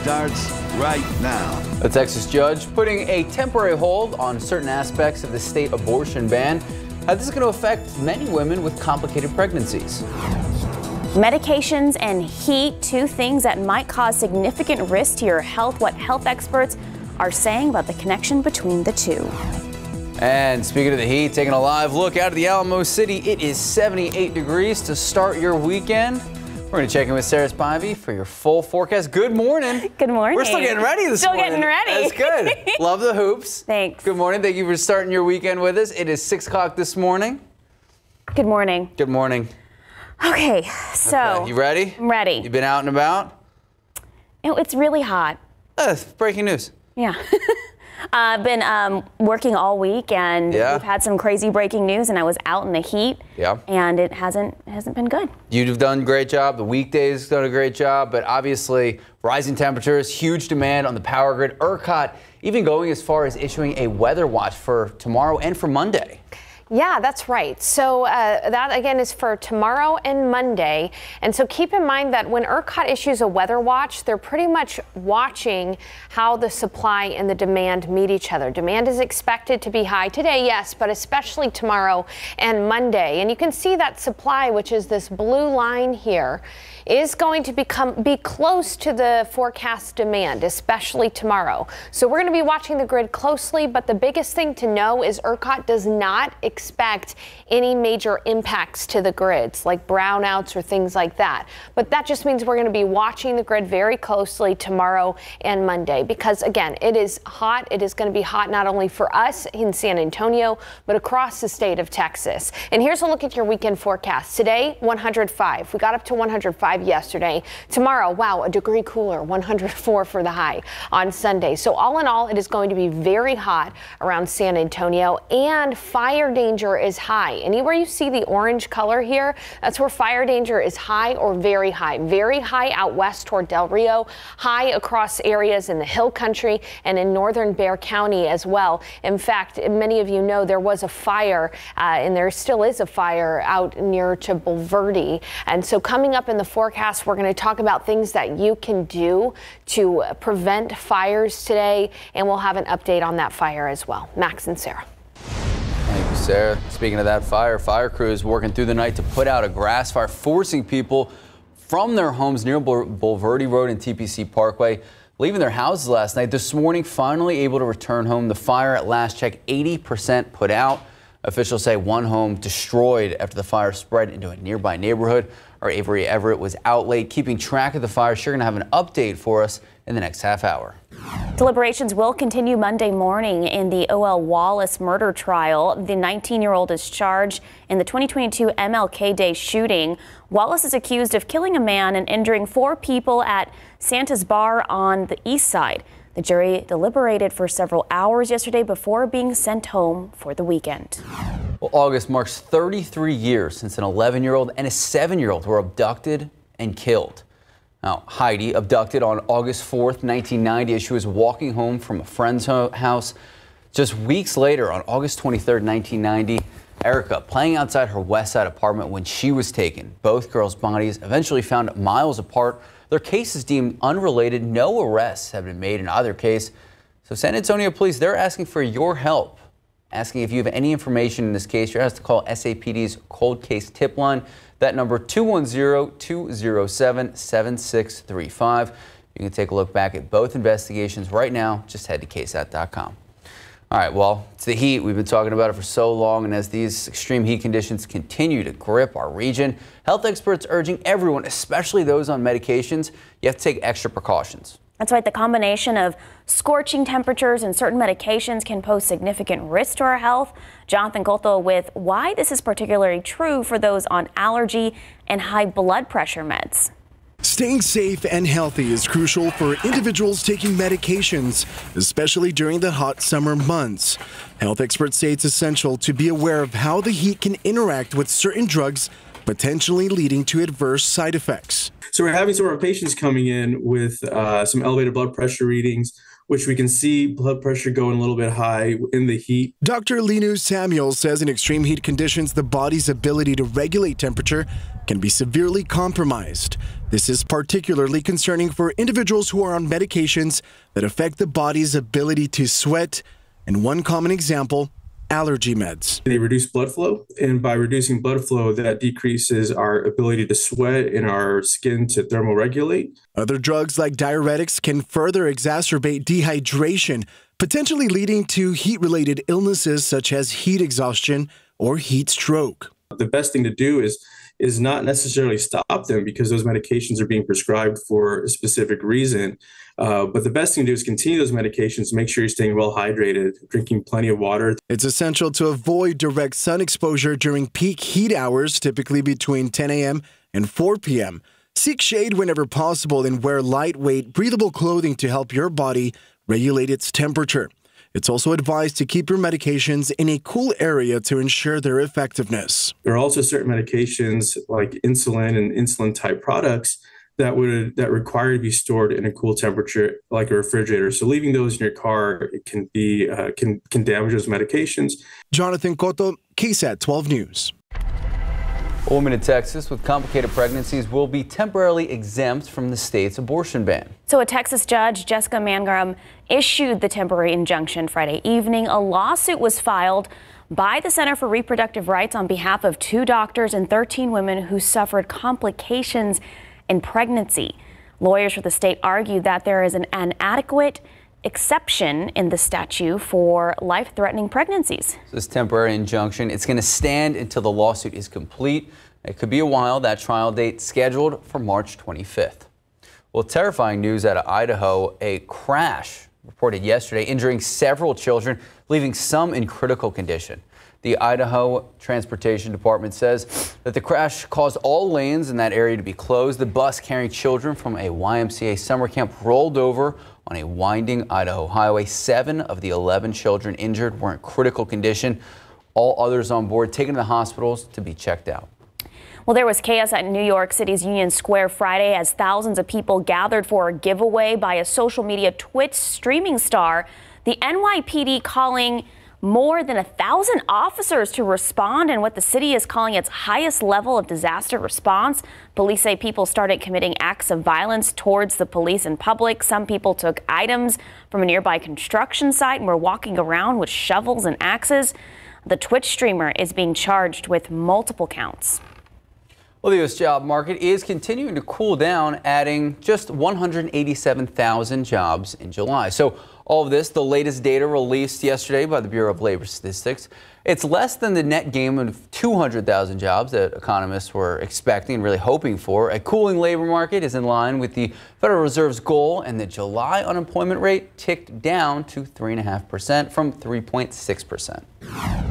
starts right now. A Texas judge putting a temporary hold on certain aspects of the state abortion ban. How this is going to affect many women with complicated pregnancies. Medications and heat, two things that might cause significant risk to your health. What health experts are saying about the connection between the two. And speaking of the heat, taking a live look out of the Alamo City, it is 78 degrees to start your weekend. We're going to check in with Sarah Spivey for your full forecast. Good morning. Good morning. We're still getting ready this still morning. Still getting ready. That's good. Love the hoops. Thanks. Good morning. Thank you for starting your weekend with us. It is 6 o'clock this morning. Good morning. Good morning. Okay, so. Okay, you ready? I'm ready. You've been out and about? it's really hot. Uh, breaking news. Yeah. I've been um, working all week, and yeah. we've had some crazy breaking news, and I was out in the heat. Yeah. And it hasn't hasn't been good. You've done a great job. The weekdays done a great job, but obviously rising temperatures, huge demand on the power grid. ERCOT even going as far as issuing a weather watch for tomorrow and for Monday. Yeah, that's right. So uh, that again is for tomorrow and Monday. And so keep in mind that when ERCOT issues a weather watch, they're pretty much watching how the supply and the demand meet each other. Demand is expected to be high today, yes, but especially tomorrow and Monday. And you can see that supply, which is this blue line here, is going to become be close to the forecast demand, especially tomorrow. So we're going to be watching the grid closely, but the biggest thing to know is ERCOT does not expect any major impacts to the grids, like brownouts or things like that. But that just means we're going to be watching the grid very closely tomorrow and Monday because, again, it is hot. It is going to be hot not only for us in San Antonio, but across the state of Texas. And here's a look at your weekend forecast. Today, 105. We got up to 105 yesterday. Tomorrow, wow, a degree cooler, 104 for the high on Sunday. So, all in all, it is going to be very hot around San Antonio and fire danger is high. Anywhere you see the orange color here, that's where fire danger is high or very high. Very high out west toward Del Rio, high across areas in the hill country and in northern Bexar County as well. In fact, many of you know there was a fire uh, and there still is a fire out near to Bulverde. And so coming up in the forecast, we're going to talk about things that you can do to prevent fires today. And we'll have an update on that fire as well. Max and Sarah. Thank you, Sarah. Speaking of that fire, fire crews working through the night to put out a grass fire, forcing people from their homes near Bulverde Road and TPC Parkway, leaving their houses last night. This morning, finally able to return home. The fire at last check, 80% put out. Officials say one home destroyed after the fire spread into a nearby neighborhood. Our Avery Everett was out late keeping track of the fire. She's going to have an update for us in the next half hour. Deliberations will continue Monday morning in the O.L. Wallace murder trial. The 19-year-old is charged in the 2022 MLK Day shooting. Wallace is accused of killing a man and injuring four people at Santa's Bar on the east side. The jury deliberated for several hours yesterday before being sent home for the weekend. Well, August marks 33 years since an 11 year old and a 7 year old were abducted and killed. Now, Heidi, abducted on August 4th, 1990, as she was walking home from a friend's house. Just weeks later, on August 23rd, 1990, Erica playing outside her West Side apartment when she was taken. Both girls' bodies eventually found miles apart. Their cases deemed unrelated. No arrests have been made in either case. So San Antonio police, they're asking for your help. Asking if you have any information in this case, you're asked to call SAPD's cold case tip line. That number 210-207-7635. You can take a look back at both investigations right now. Just head to ksat.com. All right, well, it's the heat. We've been talking about it for so long, and as these extreme heat conditions continue to grip our region, health experts urging everyone, especially those on medications, you have to take extra precautions. That's right. The combination of scorching temperatures and certain medications can pose significant risk to our health. Jonathan Cotto with why this is particularly true for those on allergy and high blood pressure meds. Staying safe and healthy is crucial for individuals taking medications, especially during the hot summer months. Health experts say it's essential to be aware of how the heat can interact with certain drugs, potentially leading to adverse side effects. So we're having some of our patients coming in with uh, some elevated blood pressure readings, which we can see blood pressure going a little bit high in the heat. Dr. Linu Samuel says in extreme heat conditions, the body's ability to regulate temperature can be severely compromised. This is particularly concerning for individuals who are on medications that affect the body's ability to sweat. And one common example allergy meds. They reduce blood flow, and by reducing blood flow, that decreases our ability to sweat and our skin to thermoregulate. Other drugs like diuretics can further exacerbate dehydration, potentially leading to heat related illnesses such as heat exhaustion or heat stroke. The best thing to do is is not necessarily stop them because those medications are being prescribed for a specific reason. Uh, but the best thing to do is continue those medications, make sure you're staying well hydrated, drinking plenty of water. It's essential to avoid direct sun exposure during peak heat hours, typically between 10 a.m. and 4 p.m. Seek shade whenever possible and wear lightweight, breathable clothing to help your body regulate its temperature. It's also advised to keep your medications in a cool area to ensure their effectiveness. There are also certain medications like insulin and insulin type products that would that require to be stored in a cool temperature like a refrigerator so leaving those in your car it can be uh, can can damage those medications jonathan cotto ksat 12 news a woman in Texas with complicated pregnancies will be temporarily exempt from the state's abortion ban. So a Texas judge, Jessica Mangrum, issued the temporary injunction Friday evening. A lawsuit was filed by the Center for Reproductive Rights on behalf of two doctors and 13 women who suffered complications in pregnancy. Lawyers for the state argued that there is an inadequate exception in the statute for life-threatening pregnancies. This temporary injunction, it's going to stand until the lawsuit is complete. It could be a while. That trial date scheduled for March 25th. Well, terrifying news out of Idaho. A crash reported yesterday injuring several children, leaving some in critical condition. The Idaho Transportation Department says that the crash caused all lanes in that area to be closed. The bus carrying children from a YMCA summer camp rolled over on a winding Idaho highway. Seven of the 11 children injured were in critical condition. All others on board taken to the hospitals to be checked out. Well, there was chaos at New York City's Union Square Friday as thousands of people gathered for a giveaway by a social media Twitch streaming star. The NYPD calling more than a thousand officers to respond in what the city is calling its highest level of disaster response. Police say people started committing acts of violence towards the police and public. Some people took items from a nearby construction site and were walking around with shovels and axes. The Twitch streamer is being charged with multiple counts. Well, the U.S. job market is continuing to cool down, adding just 187,000 jobs in July. So all of this, the latest data released yesterday by the Bureau of Labor Statistics. It's less than the net gain of 200,000 jobs that economists were expecting and really hoping for. A cooling labor market is in line with the Federal Reserve's goal, and the July unemployment rate ticked down to 3.5% from 3.6%.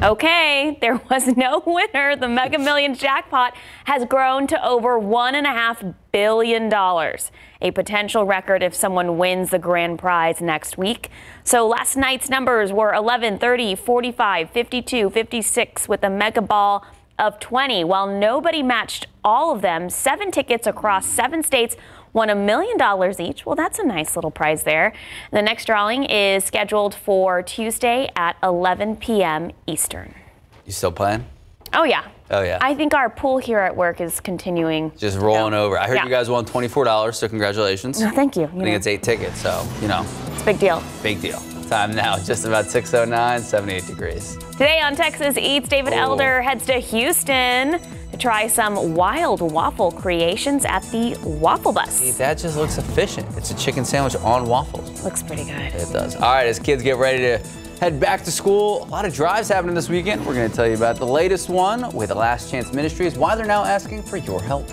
Okay, there was no winner. The Mega Millions jackpot has grown to over $1.5 billion, a potential record if someone wins the grand prize next week. So last night's numbers were 11, 30, 45, 52, 56 with a mega ball of 20. While nobody matched all of them, seven tickets across seven states won a million dollars each. Well, that's a nice little prize there. The next drawing is scheduled for Tuesday at 11 p.m. Eastern. You still playing? Oh, yeah. Oh, yeah. I think our pool here at work is continuing. Just rolling over. I heard Yeah. you guys won $24, so congratulations. No, thank you. I You think know, it's eight tickets, so, you know, it's a big deal. big deal. Time now, just about 6.09, 78 degrees. Today on Texas Eats, David. Elder heads to Houston to try some wild waffle creations at the Waffle Bus. That just looks efficient. It's a chicken sandwich on waffles. Looks pretty good. It does. All right, as kids get ready to head back to school, a lot of drives happening this weekend. We're going to tell you about the latest one with Last Chance Ministries, why they're now asking for your help.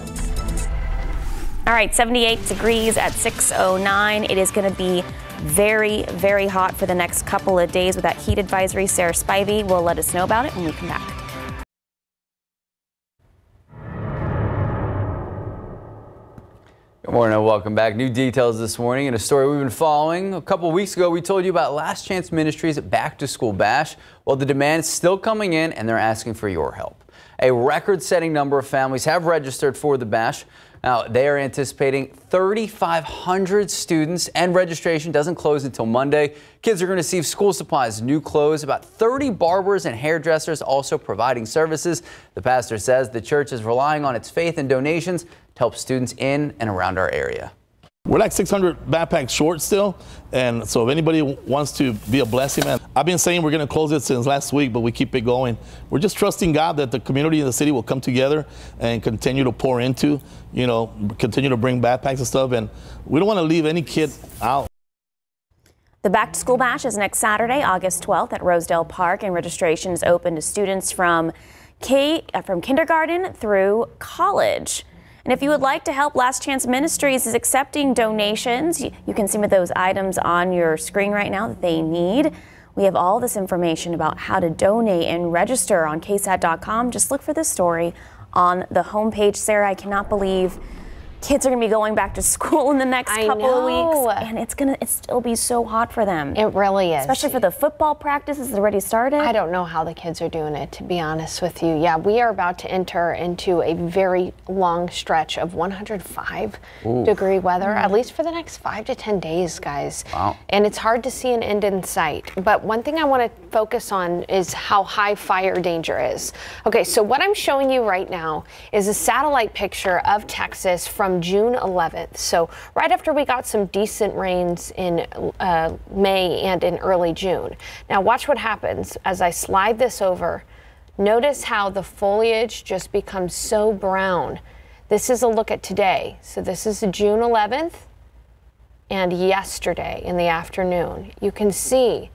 All right, 78 degrees at 609. It is going to be very, very hot for the next couple of days with that heat advisory. Sarah Spivey will let us know about it when we come back. Good morning and welcome back. New details this morning in a story we've been following. A couple weeks ago, we told you about Last Chance Ministries Back to School Bash. Well, the demand's still coming in and they're asking for your help. A record setting number of families have registered for the bash. Now, they are anticipating 3,500 students, and registration doesn't close until Monday. Kids are going to receive school supplies, new clothes, about 30 barbers and hairdressers also providing services. The pastor says the church is relying on its faith and donations to help students in and around our area. We're like 600 backpacks short still, and so if anybody wants to be a blessing, man, I've been saying we're going to close it since last week, but we keep it going. We're just trusting God that the community and the city will come together and continue to pour into, you know, continue to bring backpacks and stuff, and we don't want to leave any kid out. The Back to School Bash is next Saturday, August 12th at Rosedale Park, and registration is open to students from K uh, from kindergarten through college. And if you would like to help, Last Chance Ministries is accepting donations. You can see of those items on your screen right now that they need. We have all this information about how to donate and register on ksat.com. Just look for this story on the homepage. Sarah, I cannot believe kids are going to be going back to school in the next I couple know. of weeks and it's going to still be so hot for them It really is. especially for the football practices that already started I don't know how the kids are doing it, to be honest with you. Yeah, we are about to enter into a very long stretch of 105 degree weather, at least for the next five to 10 days, guys. Wow. And it's hard to see an end in sight. But one thing I want to focus on is how high fire danger is. Okay, so what I'm showing you right now is a satellite picture of Texas from June 11th. So right after we got some decent rains in uh, May and in early June. Now watch what happens as I slide this over. Notice how the foliage just becomes so brown. This is a look at today. So this is June 11th and yesterday in the afternoon. You can see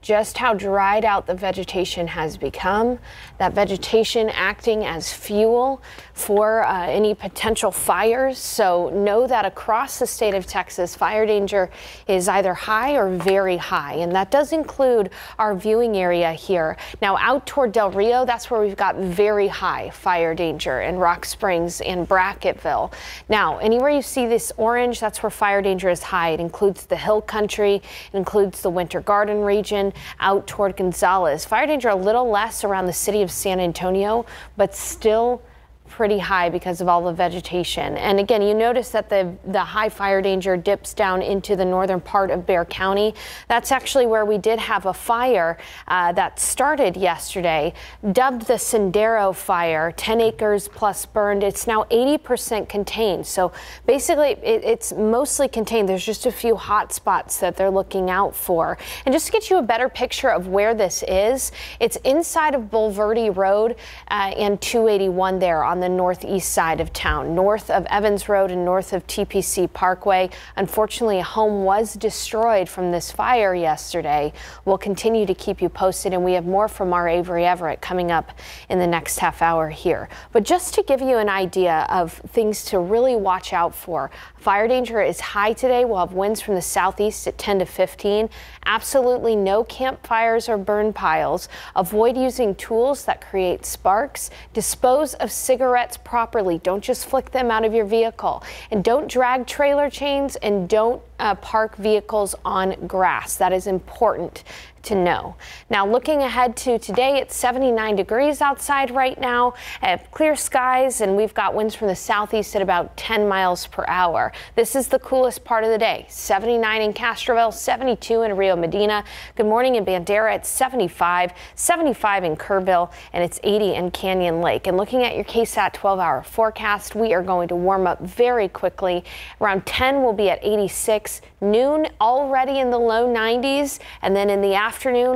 just how dried out the vegetation has become, that vegetation acting as fuel for uh, any potential fires. So know that across the state of Texas, fire danger is either high or very high, and that does include our viewing area here. Now, out toward Del Rio, that's where we've got very high fire danger in Rock Springs and Brackettville. Now, anywhere you see this orange, that's where fire danger is high. It includes the hill country, it includes the Winter Garden region, out toward Gonzales. Fire danger a little less around the city of San Antonio, but still pretty high because of all the vegetation. And again, you notice that the, the high fire danger dips down into the northern part of Bexar County. That's actually where we did have a fire uh, that started yesterday, dubbed the Sendero fire, 10 acres plus burned. It's now 80% contained. So basically, it, it's mostly contained. There's just a few hot spots that they're looking out for. And just to get you a better picture of where this is, it's inside of Bulverde Road uh, and 281 there on the northeast side of town, north of Evans Road and north of TPC Parkway. Unfortunately, a home was destroyed from this fire yesterday. We'll continue to keep you posted, and we have more from our Avery Everett coming up in the next half hour here. But just to give you an idea of things to really watch out for, fire danger is high today. We'll have winds from the southeast at 10 to 15. Absolutely no campfires or burn piles. Avoid using tools that create sparks. Dispose of cigarettes properly. Don't just flick them out of your vehicle. And don't drag trailer chains and don't uh, park vehicles on grass. That is important to know. Now, looking ahead to today, it's 79 degrees outside right now, uh, clear skies, and we've got winds from the southeast at about 10 miles per hour. This is the coolest part of the day 79 in Castroville, 72 in Rio Medina. Good morning in Bandera at 75, 75 in Kerrville, and it's 80 in Canyon Lake. And looking at your KSAT 12 hour forecast, we are going to warm up very quickly. Around 10, we'll be at 86. Noon already in the low 90s, and then in the afternoon,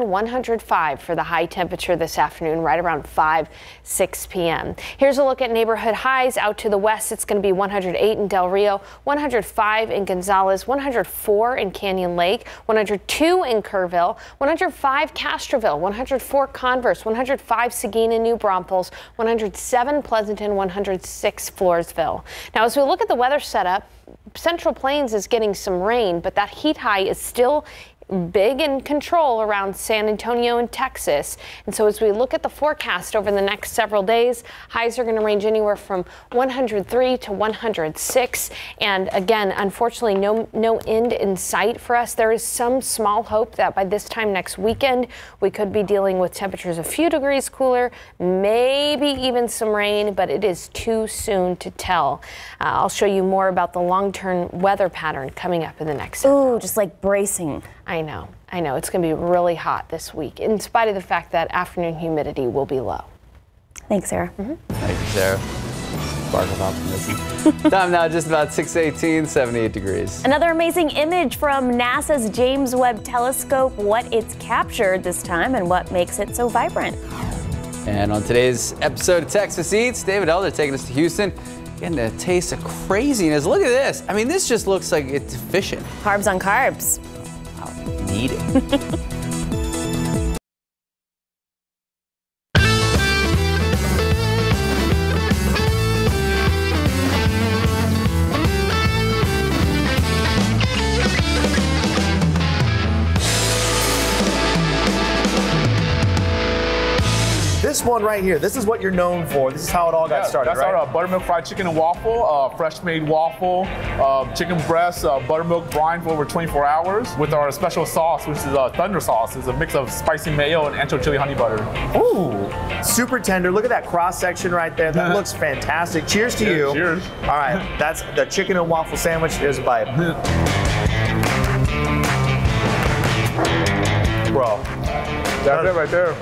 105 for the high temperature this afternoon, right around 5, 6 p.m. Here's a look at neighborhood highs. Out to the west, it's going to be 108 in Del Rio, 105 in Gonzales, 104 in Canyon Lake, 102 in Kerrville, 105 Castroville, 104 Converse, 105 Seguin and New Braunfels, 107 Pleasanton, 106 Floresville. Now, as we look at the weather setup, Central Plains is getting some rain, but that heat high is still big in control around San Antonio and Texas. And so as we look at the forecast over the next several days, highs are going to range anywhere from 103 to 106. And again, unfortunately, no, no end in sight for us. There is some small hope that by this time next weekend, we could be dealing with temperatures a few degrees cooler, maybe even some rain, but it is too soon to tell. Uh, I'll show you more about the long-term weather pattern coming up in the next. Ooh, just like bracing. I know, I know. It's going to be really hot this week, in spite of the fact that afternoon humidity will be low. Thanks, Sarah. Mm-hmm. Thank you, Sarah. Spark of optimism. Time now, just about 618, 78 degrees. Another amazing image from NASA's James Webb Telescope, what it's captured this time and what makes it so vibrant. And on today's episode of Texas Eats, David Elder taking us to Houston, getting a taste of craziness. Look at this. I mean, this just looks like it's efficient. Carbs on carbs. Need it. This one right here, this is what you're known for. This is how it all got Yeah, started, That's right? our uh, buttermilk fried chicken and waffle, uh, fresh made waffle, uh, chicken breast, uh, buttermilk brine for over 24 hours with our special sauce, which is uh, thunder sauce. It's a mix of spicy mayo and ancho chili honey butter. Ooh, super tender. Look at that cross section right there. That looks fantastic. Cheers to Yeah, you. cheers. All right, that's the chicken and waffle sandwich. Here's a bite. Bro, That's it right there.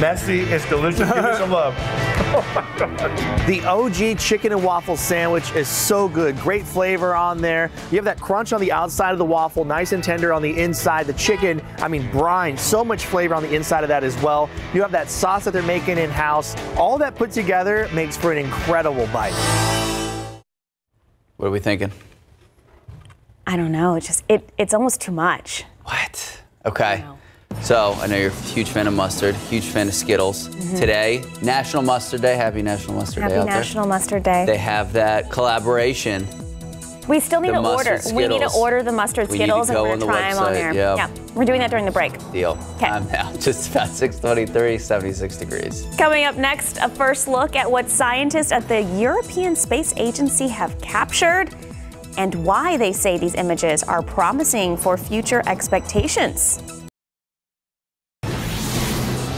Messy. It's delicious. Give me some love. the OG chicken and waffle sandwich is so good. Great flavor on there. You have that crunch on the outside of the waffle, nice and tender on the inside. The chicken, I mean, brine, so much flavor on the inside of that as well. You have that sauce that they're making in house. All that put together makes for an incredible bite. What are we thinking? I don't know. It's just it. It's almost too much. What? Okay. So I know you're a huge fan of mustard, huge fan of Skittles. Mm-hmm. Today, National Mustard Day. Happy National Mustard Happy Day out National Mustard Day. They have that collaboration. we still need the to order. mustard We need to order the mustard We Skittles, and we're gonna try them on there. yeah. we're doing that during the break. Deal. 'Kay. I'm just about 623, 76 degrees. Coming up next, a first look at what scientists at the European Space Agency have captured and why they say these images are promising for future expectations.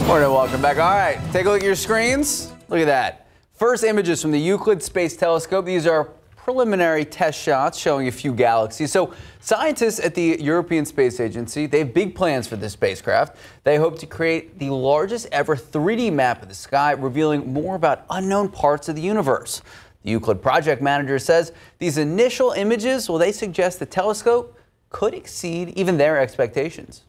Morning, welcome back. All right, take a look at your screens. Look at that. First images from the Euclid Space Telescope. These are preliminary test shots showing a few galaxies. So scientists at the European Space Agency, they have big plans for this spacecraft. They hope to create the largest ever 3D map of the sky, revealing more about unknown parts of the universe. The Euclid project manager says these initial images, well, they suggest the telescope could exceed even their expectations.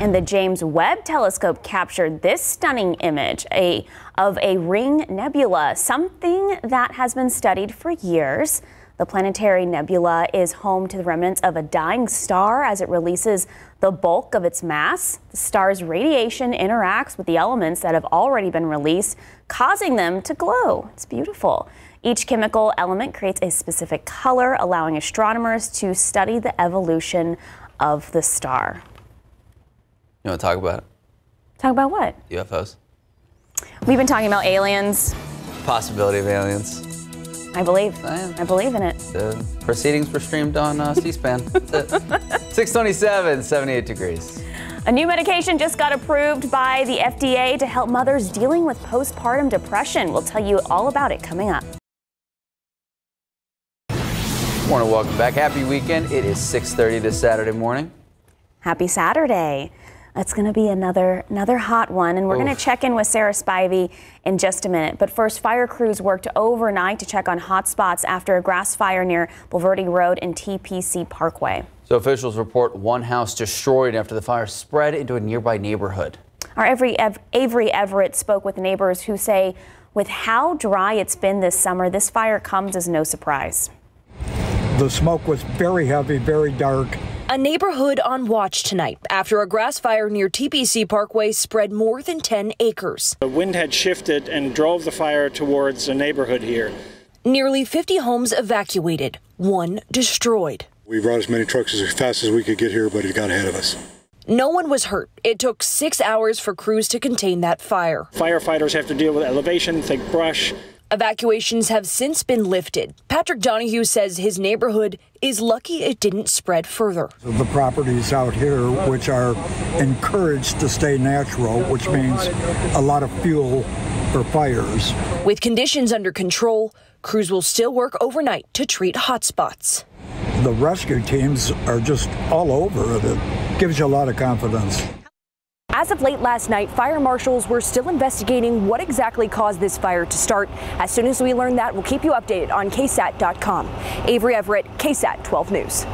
And the James Webb Telescope captured this stunning image a, of a ring nebula, something that has been studied for years. The planetary nebula is home to the remnants of a dying star as it releases the bulk of its mass. The star's radiation interacts with the elements that have already been released, causing them to glow. It's beautiful. Each chemical element creates a specific color, allowing astronomers to study the evolution of the star. You want to talk about Talk about what? UFOs? We've been talking about aliens. Possibility of aliens. I believe. I- I believe in it. The proceedings were streamed on uh, C-SPAN. That's it. 627, 78 degrees. A new medication just got approved by the FDA to help mothers dealing with postpartum depression. We'll tell you all about it coming up. Morning, welcome back. Happy weekend. It is 6:30 this Saturday morning. Happy Saturday. It's going to be another another hot one, and we're going to check in with Sarah Spivey in just a minute. But first, fire crews worked overnight to check on hot spots after a grass fire near Bulverde Road and TPC Parkway. So officials report one house destroyed after the fire spread into a nearby neighborhood. Our Avery, Ev- Avery Everett spoke with neighbors who say, with how dry it's been this summer, this fire comes as no surprise. The smoke was very heavy, very dark. A neighborhood on watch tonight after a grass fire near TPC Parkway spread more than 10 acres. The wind had shifted and drove the fire towards a neighborhood here. Nearly 50 homes evacuated, one destroyed. We brought as many trucks as fast as we could get here, but it got ahead of us. No one was hurt. It took six hours for crews to contain that fire. Firefighters have to deal with elevation, thick brush. Evacuations have since been lifted. Patrick Donahue says his neighborhood is lucky it didn't spread further. The properties out here, which are encouraged to stay natural, which means a lot of fuel for fires. With conditions under control, crews will still work overnight to treat hotspots. The rescue teams are just all over it. It gives you a lot of confidence. As of late last night, fire marshals were still investigating what exactly caused this fire to start. As soon as we learn that, we'll keep you updated on KSAT.com. Avery Everett, KSAT 12 News.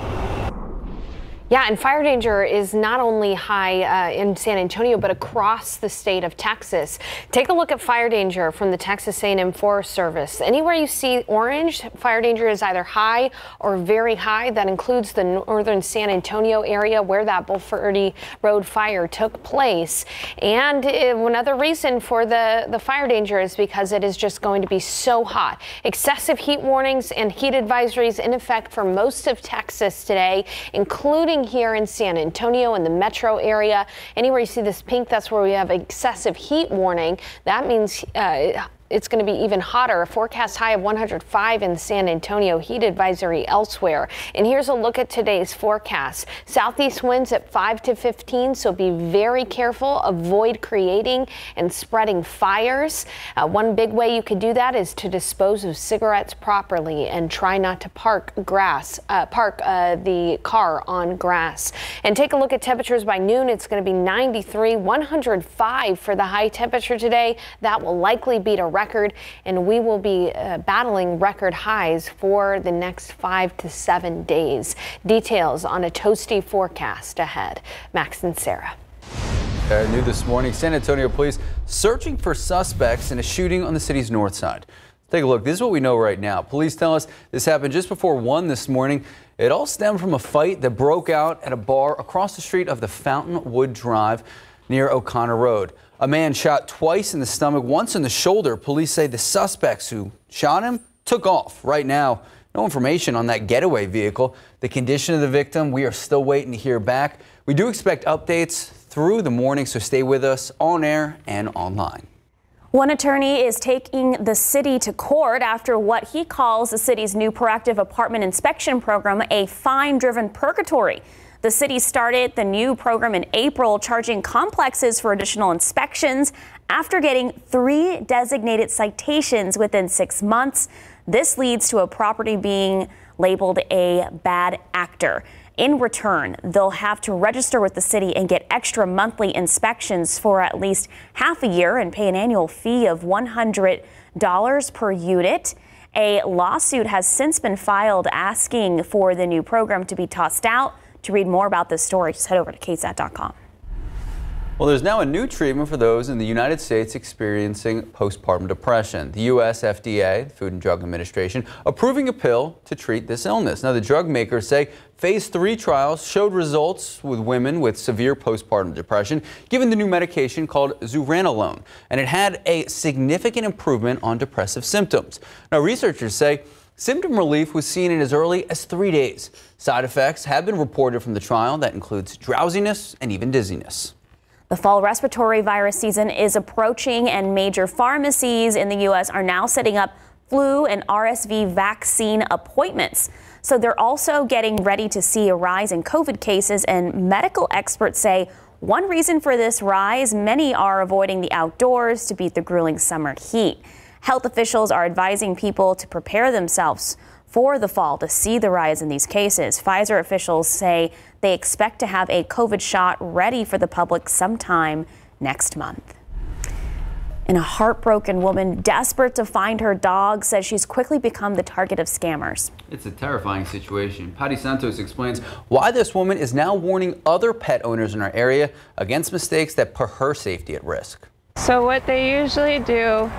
Yeah, and fire danger is not only high uh, in San Antonio, but across the state of Texas. Take a look at fire danger from the Texas A&M Forest Service. Anywhere you see orange, fire danger is either high or very high. That includes the northern San Antonio area where that Bulverde Road fire took place. And uh, another reason for the, the fire danger is because it is just going to be so hot. Excessive heat warnings and heat advisories in effect for most of Texas today, including here in San Antonio and the metro area. Anywhere you see this pink, that's where we have excessive heat warning. That means uh, it's going to be even hotter. A forecast high of 105 in San Antonio, heat advisory elsewhere. And here's a look at today's forecast. Southeast winds at 5 to 15, so be very careful. Avoid creating and spreading fires. Uh, one big way you could do that is to dispose of cigarettes properly and try not to park grass, uh, park uh, the car on grass. And take a look at temperatures by noon. It's going to be 93, 105 for the high temperature today. That will likely beat a record, and we will be uh, battling record highs for the next five to seven days. Details on a toasty forecast ahead. Max and Sarah. Uh, new this morning, San Antonio police searching for suspects in a shooting on the city's north side. Take a look. This is what we know right now. Police tell us this happened just before 1 this morning. It all stemmed from a fight that broke out at a bar across the street of the Fountainwood Drive near O'Connor Road. A man shot twice in the stomach, once in the shoulder. Police say the suspects who shot him took off. Right now, no information on that getaway vehicle. The condition of the victim, we are still waiting to hear back. We do expect updates through the morning, so stay with us on air and online. One attorney is taking the city to court after what he calls the city's new proactive apartment inspection program a fine driven purgatory. The city started the new program in April, charging complexes for additional inspections after getting three designated citations within six months. This leads to a property being labeled a bad actor. In return, they'll have to register with the city and get extra monthly inspections for at least half a year and pay an annual fee of $100 per unit. A lawsuit has since been filed asking for the new program to be tossed out. To read more about this story, just head over to ksat.com. Well, there's now a new treatment for those in the United States experiencing postpartum depression. The U.S. FDA, Food and Drug Administration, approving a pill to treat this illness. Now, the drug makers say phase three trials showed results with women with severe postpartum depression given the new medication called zuranolone, and it had a significant improvement on depressive symptoms. Now, researchers say Symptom relief was seen in as early as three days. Side effects have been reported from the trial that includes drowsiness and even dizziness. The fall respiratory virus season is approaching, and major pharmacies in the U.S. are now setting up flu and RSV vaccine appointments. So they're also getting ready to see a rise in COVID cases, and medical experts say one reason for this rise many are avoiding the outdoors to beat the grueling summer heat. Health officials are advising people to prepare themselves for the fall to see the rise in these cases. Pfizer officials say they expect to have a COVID shot ready for the public sometime next month. And a heartbroken woman desperate to find her dog says she's quickly become the target of scammers. It's a terrifying situation. Patty Santos explains why this woman is now warning other pet owners in our area against mistakes that put her safety at risk. So what they usually do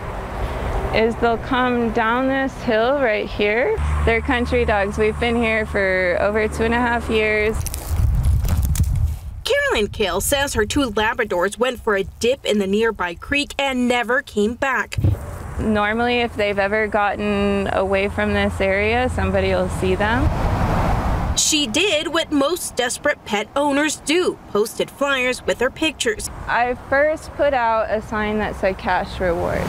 is they'll come down this hill right here. They're country dogs. We've been here for over two and a half years. Carolyn Kale says her two Labradors went for a dip in the nearby creek and never came back. Normally, if they've ever gotten away from this area, somebody will see them. She did what most desperate pet owners do posted flyers with their pictures. I first put out a sign that said cash reward.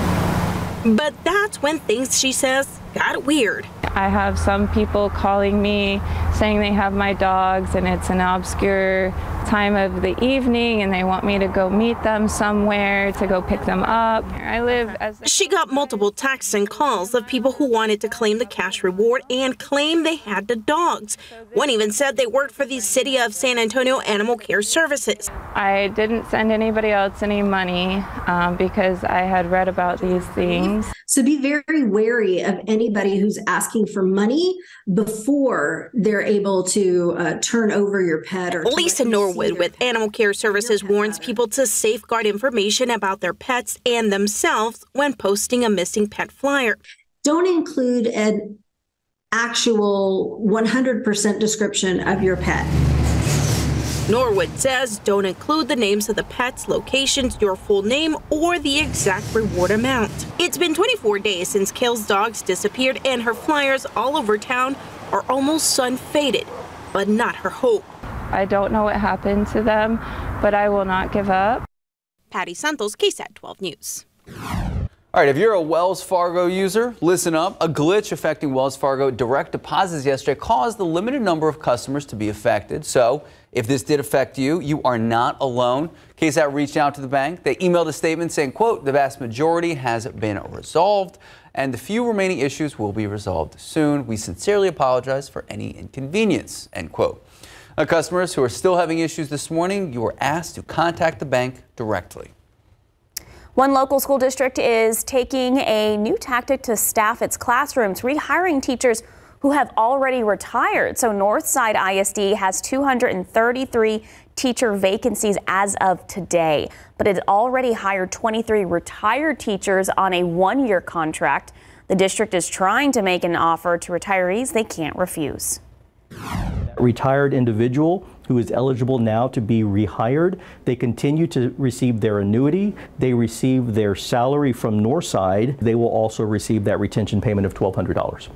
But that's when things, she says, got weird. I have some people calling me saying they have my dogs and it's an obscure time of the evening and they want me to go meet them somewhere to go pick them up. I live as She got multiple texts and calls of people who wanted to claim the cash reward and claim they had the dogs. One even said they worked for the City of San Antonio Animal Care Services. I didn't send anybody else any money um, because I had read about these things. So be very wary of anybody who's asking for money before they're able to uh, turn over your pet or Lisa Norwood with Animal Care Services warns people to safeguard information about their pets and themselves when posting a missing pet flyer. Don't include an actual 100% description of your pet. Norwood says don't include the names of the pets, locations, your full name, or the exact reward amount. It's been 24 days since Kale's dogs disappeared, and her flyers all over town are almost sun faded, but not her hope. I don't know what happened to them, but I will not give up. Patty Santos, KSAT 12 News. All right, if you're a Wells Fargo user, listen up. A glitch affecting Wells Fargo direct deposits yesterday caused the limited number of customers to be affected. So if this did affect you, you are not alone. KSAT reached out to the bank. They emailed a statement saying, quote, the vast majority has been resolved and the few remaining issues will be resolved soon. We sincerely apologize for any inconvenience, end quote. Now, customers who are still having issues this morning, you are asked to contact the bank directly. One local school district is taking a new tactic to staff its classrooms, rehiring teachers who have already retired. So Northside ISD has 233 teacher vacancies as of today, but it already hired 23 retired teachers on a one-year contract. The district is trying to make an offer to retirees they can't refuse. A Retired individual who is eligible now to be rehired. They continue to receive their annuity. They receive their salary from Northside. They will also receive that retention payment of $1,200.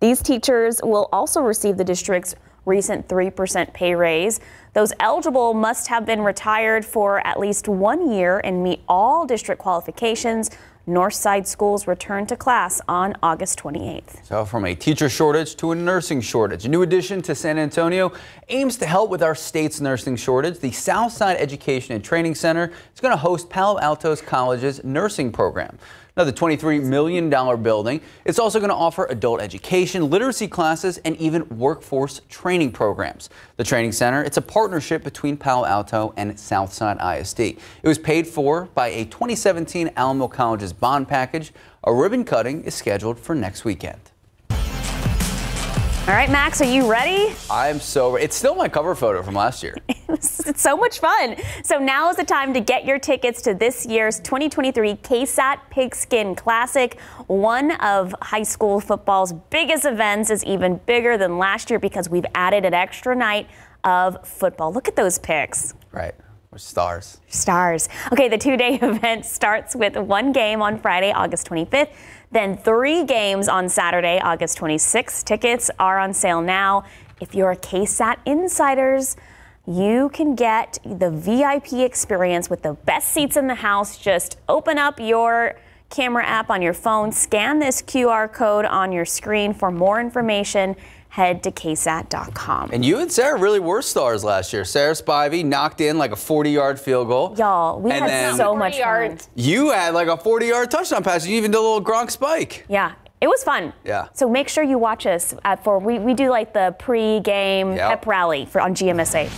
These teachers will also receive the district's recent 3% pay raise. Those eligible must have been retired for at least one year and meet all district qualifications. Northside schools return to class on August 28th. So from a teacher shortage to a nursing shortage, a new addition to San Antonio aims to help with our state's nursing shortage. The Southside Education and Training Center is going to host Palo Altos College's nursing program. Now, the $23 million building, it's also going to offer adult education, literacy classes, and even workforce training programs. The training center, it's a partnership between Palo Alto and Southside ISD. It was paid for by a 2017 Alamo College's bond package. A ribbon cutting is scheduled for next weekend. All right, Max, are you ready? I'm so It's still my cover photo from last year. it's so much fun. So now is the time to get your tickets to this year's 2023 KSAT Pigskin Classic. One of high school football's biggest events is even bigger than last year because we've added an extra night of football. Look at those pics. Right. We're stars. Stars. Okay, the two day event starts with one game on Friday, August 25th, then three games on Saturday, August 26th. Tickets are on sale now. If you're a KSAT Insiders, you can get the VIP experience with the best seats in the house. Just open up your camera app on your phone, scan this QR code on your screen for more information head to ksat.com. And you and Sarah really were stars last year. Sarah Spivey knocked in like a 40-yard field goal. Y'all, we and had so much fun. You had like a 40-yard touchdown pass. You even did a little Gronk spike. Yeah. It was fun. Yeah. So make sure you watch us at, for we, we do like the pre-game Yep. pep rally for on GMSA.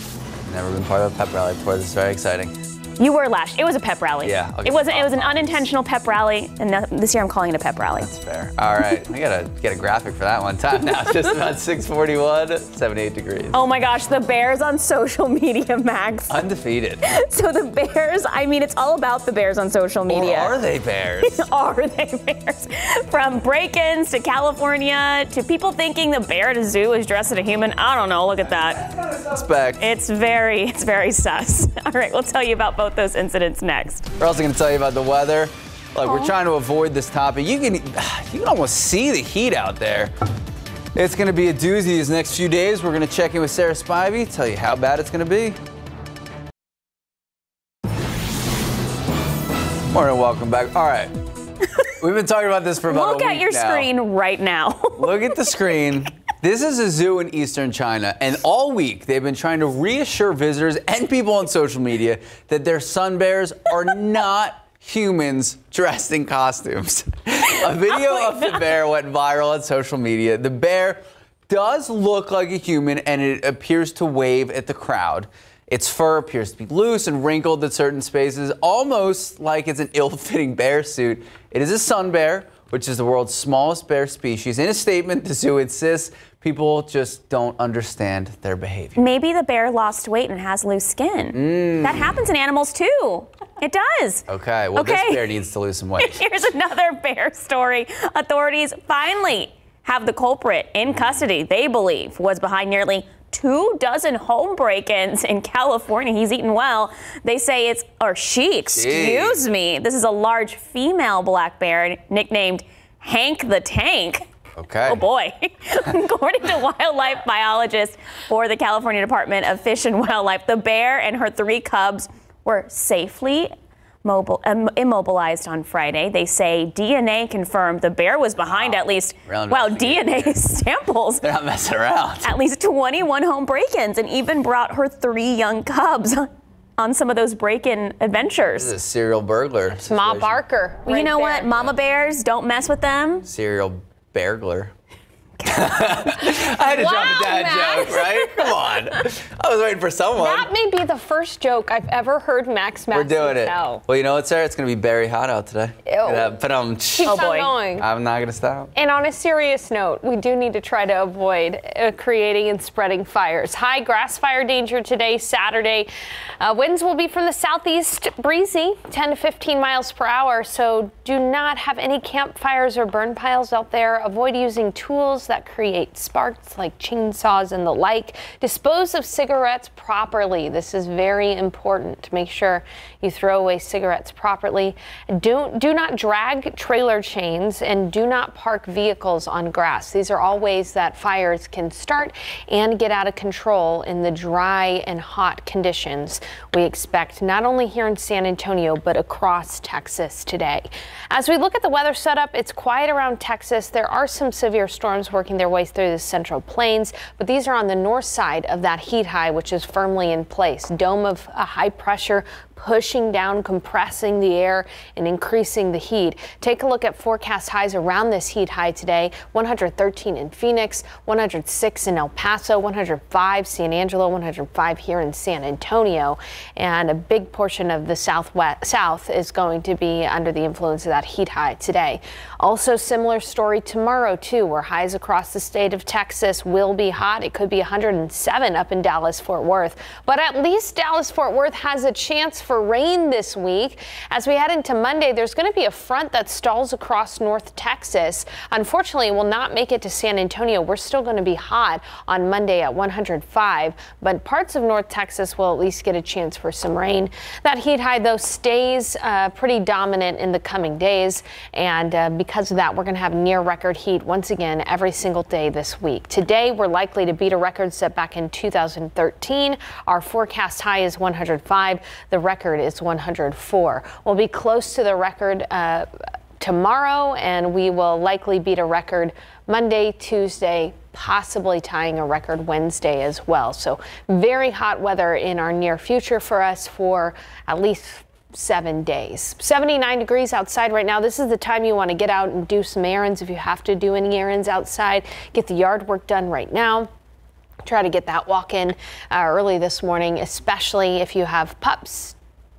Never been part of a pep rally before. This is very exciting. You were last. It was a pep rally. Yeah, It wasn't. It was an unintentional pep rally, and th- this year I'm calling it a pep rally. That's fair. All right. we got to get a graphic for that one. Time now. It's just about 641, 78 degrees. Oh my gosh, the Bears on social media, Max. Undefeated. So the Bears, I mean, it's all about the Bears on social media. Or are they Bears? are they Bears? From break-ins to California to people thinking the bear at a zoo is dressed as a human. I don't know. Look at that. Suspect. It's very, it's very sus. All right, we'll tell you about both those incidents next. We're also going to tell you about the weather. Look, we're oh. trying to avoid this topic. You can, you can almost see the heat out there. It's going to be a doozy these next few days. We're going to check in with Sarah Spivey, tell you how bad it's going to be. Morning, welcome back. All right. We've been talking about this for about Look a at your now. screen right now. Look at the screen. This is a zoo in eastern China, and all week they've been trying to reassure visitors and people on social media that their sun bears are not humans dressed in costumes. A video Oh of the bear went viral on social media. The bear does look like a human, and it appears to wave at the crowd. Its fur appears to be loose and wrinkled at certain spaces, almost like it's an ill-fitting bear suit. It is a sun bear, which is the world's smallest bear species. In a statement, the zoo insists people just don't understand their behavior. Maybe the bear lost weight and has loose skin. Mm. That happens in animals too. It does. Okay, well, Okay. this bear needs to lose some weight. Here's another bear story. Authorities finally have the culprit in custody, they believe, was behind nearly two dozen home break-ins in California. He's eaten well. They say it's, or she, excuse me. This is a large female black bear nicknamed Hank the Tank. Okay. Oh boy. According to wildlife biologists for the California Department of Fish and Wildlife, the bear and her three cubs were safely mobile, um, immobilized on Friday. They say DNA confirmed the bear was behind at least, Real wow, DNA samples. They're not messing around. At least 21 home break ins and even brought her three young cubs on some of those break in adventures. This is a serial burglar. Ma Barker. Well, you know there. what? Mama bears, don't mess with them. Serial burglar. I had to drop Wow, a dad Max. joke, right? Come on. I was waiting for someone. That may be the first joke I've ever heard Max Max We're doing it. tell. Well, you know what, Sarah? It's going to be very hot out today. Ew. Yeah, but um, Keeps on going. I'm not going to stop. And on a serious note, we do need to try to avoid uh, creating and spreading fires. High grass fire danger today, Saturday. Uh, winds will be from the southeast, breezy, 10 to 15 miles per hour. So do not have any campfires or burn piles out there. Avoid using tools that create sparks like chainsaws and the like. Dispose of cigarettes properly. This is very important. To make sure you throw away cigarettes properly. Do, do not drag trailer chains and do not park vehicles on grass. These are all ways that fires can start and get out of control in the dry and hot conditions we expect not only here in San Antonio but across Texas today. As we look at the weather setup, it's quiet around Texas. There are some severe storms working their way through the central plains, but these are on the north side of that heat high, which is firmly in place. Dome of a high pressure pushing down, compressing the air, and increasing the heat. Take a look at forecast highs around this heat high today 113 in Phoenix, 106 in El Paso, 105 San Angelo, 105 here in San Antonio. And a big portion of the southwest south is going to be under the influence of that heat high today. Also, similar story tomorrow, too, where highs across the state of Texas will be hot. It could be 107 up in Dallas, Fort Worth. But at least Dallas, Fort Worth has a chance for rain this week. As we head into Monday, there's going to be a front that stalls across North Texas. Unfortunately, will not make it to San Antonio. We're still going to be hot on Monday at 105, but parts of North Texas will at least get a chance for some rain. That heat high, though, stays uh, pretty dominant in the coming days, and uh, because of that, we're going to have near record heat once again every single day this week. Today, we're likely to beat a record set back in 2013. Our forecast high is 105. The record is 104. We'll be close to the record. Uh, tomorrow, and we will likely beat a record Monday, Tuesday, possibly tying a record Wednesday as well. So, very hot weather in our near future for us for at least seven days. 79 degrees outside right now. This is the time you want to get out and do some errands if you have to do any errands outside. Get the yard work done right now try to get that walk in uh, early this morning, especially if you have pups.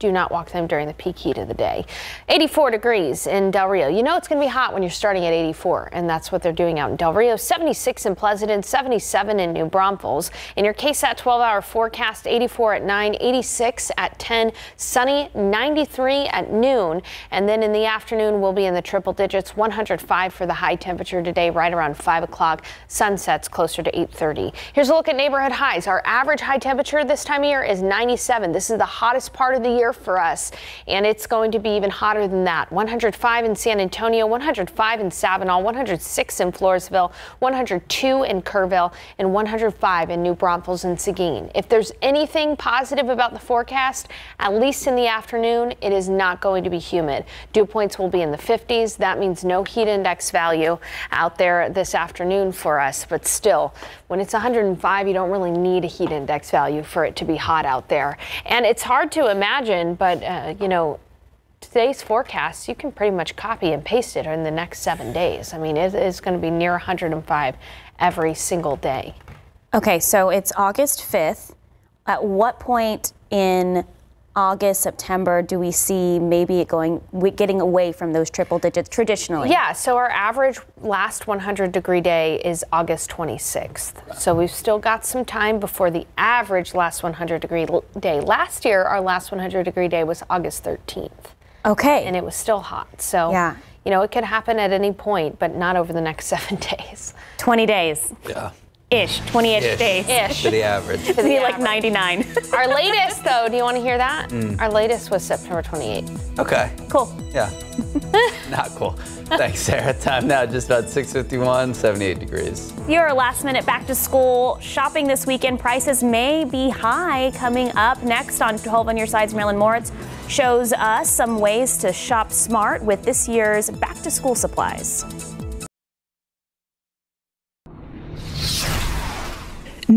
Do not walk them during the peak heat of the day. 84 degrees in Del Rio. You know it's going to be hot when you're starting at 84, and that's what they're doing out in Del Rio. 76 in Pleasanton, 77 in New Braunfels. In your KSAT 12 hour forecast, 84 at 9, 86 at 10, sunny, 93 at noon. And then in the afternoon, we'll be in the triple digits, 105 for the high temperature today, right around 5 o'clock. Sunsets closer to 8.30. Here's a look at neighborhood highs. Our average high temperature this time of year is 97. This is the hottest part of the year for us, and it's going to be even hotter than that. 105 in San Antonio, 105 in Sabinal, 106 in Floresville, 102 in Kerrville, and 105 in New Braunfels and Seguin. If there's anything positive about the forecast, at least in the afternoon, it is not going to be humid. Dew points will be in the 50s. That means no heat index value out there this afternoon for us, but still, when it's 105, you don't really need a heat index value for it to be hot out there. And it's hard to imagine, but uh, you know, today's forecast, you can pretty much copy and paste it in the next seven days. I mean, it is going to be near 105 every single day. Okay, so it's August 5th. At what point in August, September, do we see maybe it going, getting away from those triple digits traditionally? Yeah, so our average last 100 degree day is August 26th. So we've still got some time before the average last 100 degree day. Last year, our last 100 degree day was August 13th. Okay. And it was still hot. So, yeah. you know, it could happen at any point, but not over the next seven days. 20 days. Yeah. Ish, 28 Ish. days. Ish. To the average. To be like 99. Our latest, though, do you want to hear that? Mm. Our latest was September 28th. Okay. Cool. Yeah. Not cool. Thanks, Sarah. Time now just about 6:51, 78 degrees. Your last minute back to school shopping this weekend. Prices may be high coming up next on 12 on your sides. Marilyn Moritz shows us some ways to shop smart with this year's back to school supplies.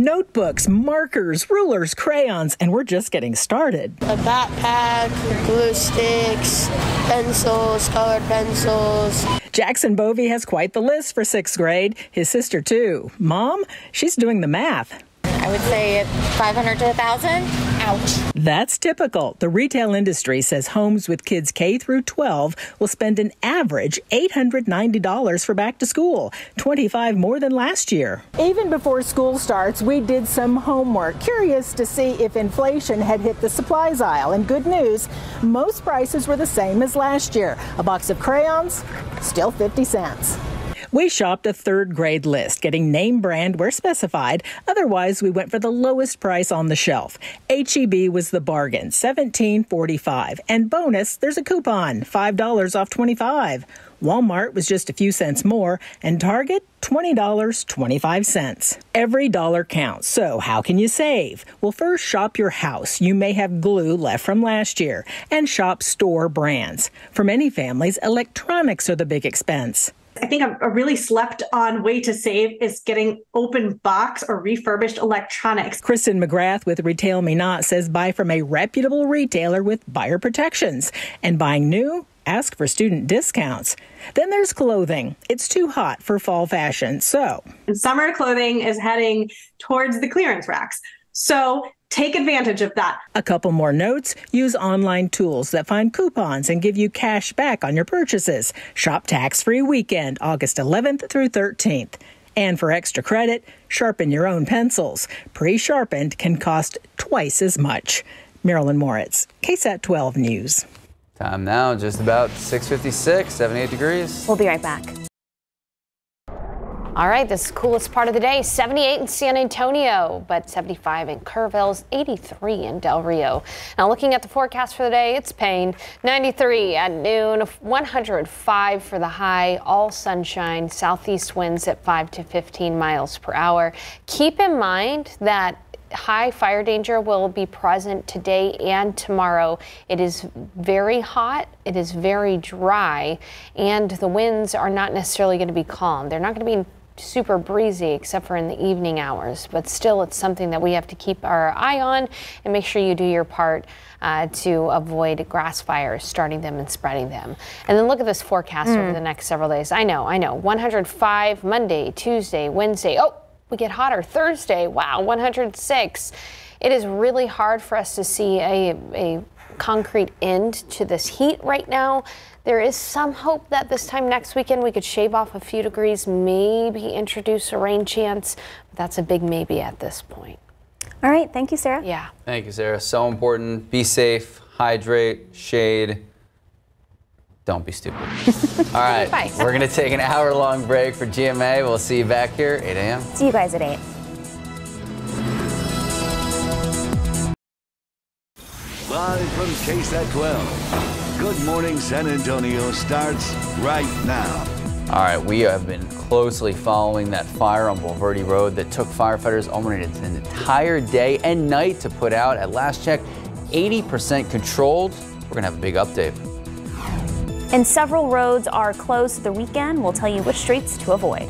Notebooks, markers, rulers, crayons, and we're just getting started. A backpack, glue sticks, pencils, colored pencils. Jackson Bovey has quite the list for sixth grade. His sister, too. Mom, she's doing the math. I would say 500 to 1,000. Ouch. That's typical. The retail industry says homes with kids K through 12 will spend an average $890 for back to school, 25 more than last year. Even before school starts, we did some homework, curious to see if inflation had hit the supplies aisle. And good news, most prices were the same as last year. A box of crayons, still 50 cents. We shopped a third grade list, getting name brand where specified. Otherwise, we went for the lowest price on the shelf. HEB was the bargain, $17.45. And bonus, there's a coupon, $5 off 25. Walmart was just a few cents more, and Target, $20.25. Every dollar counts, so how can you save? Well, first shop your house. You may have glue left from last year, and shop store brands. For many families, electronics are the big expense. I think a, a, really slept on way to save is getting open box or refurbished electronics. Kristen McGrath with RetailMeNot says buy from a reputable retailer with buyer protections. And buying new, ask for student discounts. Then there's clothing. It's too hot for fall fashion, so. And summer clothing is heading towards the clearance racks. So take advantage of that. A couple more notes use online tools that find coupons and give you cash back on your purchases. Shop tax free weekend, August 11th through 13th. And for extra credit, sharpen your own pencils. Pre sharpened can cost twice as much. Marilyn Moritz, KSAT 12 News. Time now, just about 656, 78 degrees. We'll be right back. All right, this is the coolest part of the day. 78 in San Antonio, but 75 in Kerrville, 83 in Del Rio. Now, looking at the forecast for the day, it's pain. 93 at noon, 105 for the high, all sunshine, southeast winds at 5 to 15 miles per hour. Keep in mind that high fire danger will be present today and tomorrow. It is very hot, it is very dry, and the winds are not necessarily going to be calm. They're not going to be super breezy except for in the evening hours, but still it's something that we have to keep our eye on and make sure you do your part uh, to avoid grass fires, starting them and spreading them. And then look at this forecast mm. over the next several days. I know, I know, 105 Monday, Tuesday, Wednesday. Oh, we get hotter Thursday. Wow, 106. It is really hard for us to see a, a concrete end to this heat right now. There is some hope that this time next weekend we could shave off a few degrees, maybe introduce a rain chance. But that's a big maybe at this point. All right. Thank you, Sarah. Yeah. Thank you, Sarah. So important. Be safe, hydrate, shade. Don't be stupid. All right. We're going to take an hour long break for GMA. We'll see you back here 8 a.m. See you guys at 8. Live from KSAT 12. Good Morning San Antonio starts right now. All right, we have been closely following that fire on Bulverde Road that took firefighters almost an entire day and night to put out. At last check, 80% controlled. We're going to have a big update. And several roads are closed the weekend. We'll tell you which streets to avoid.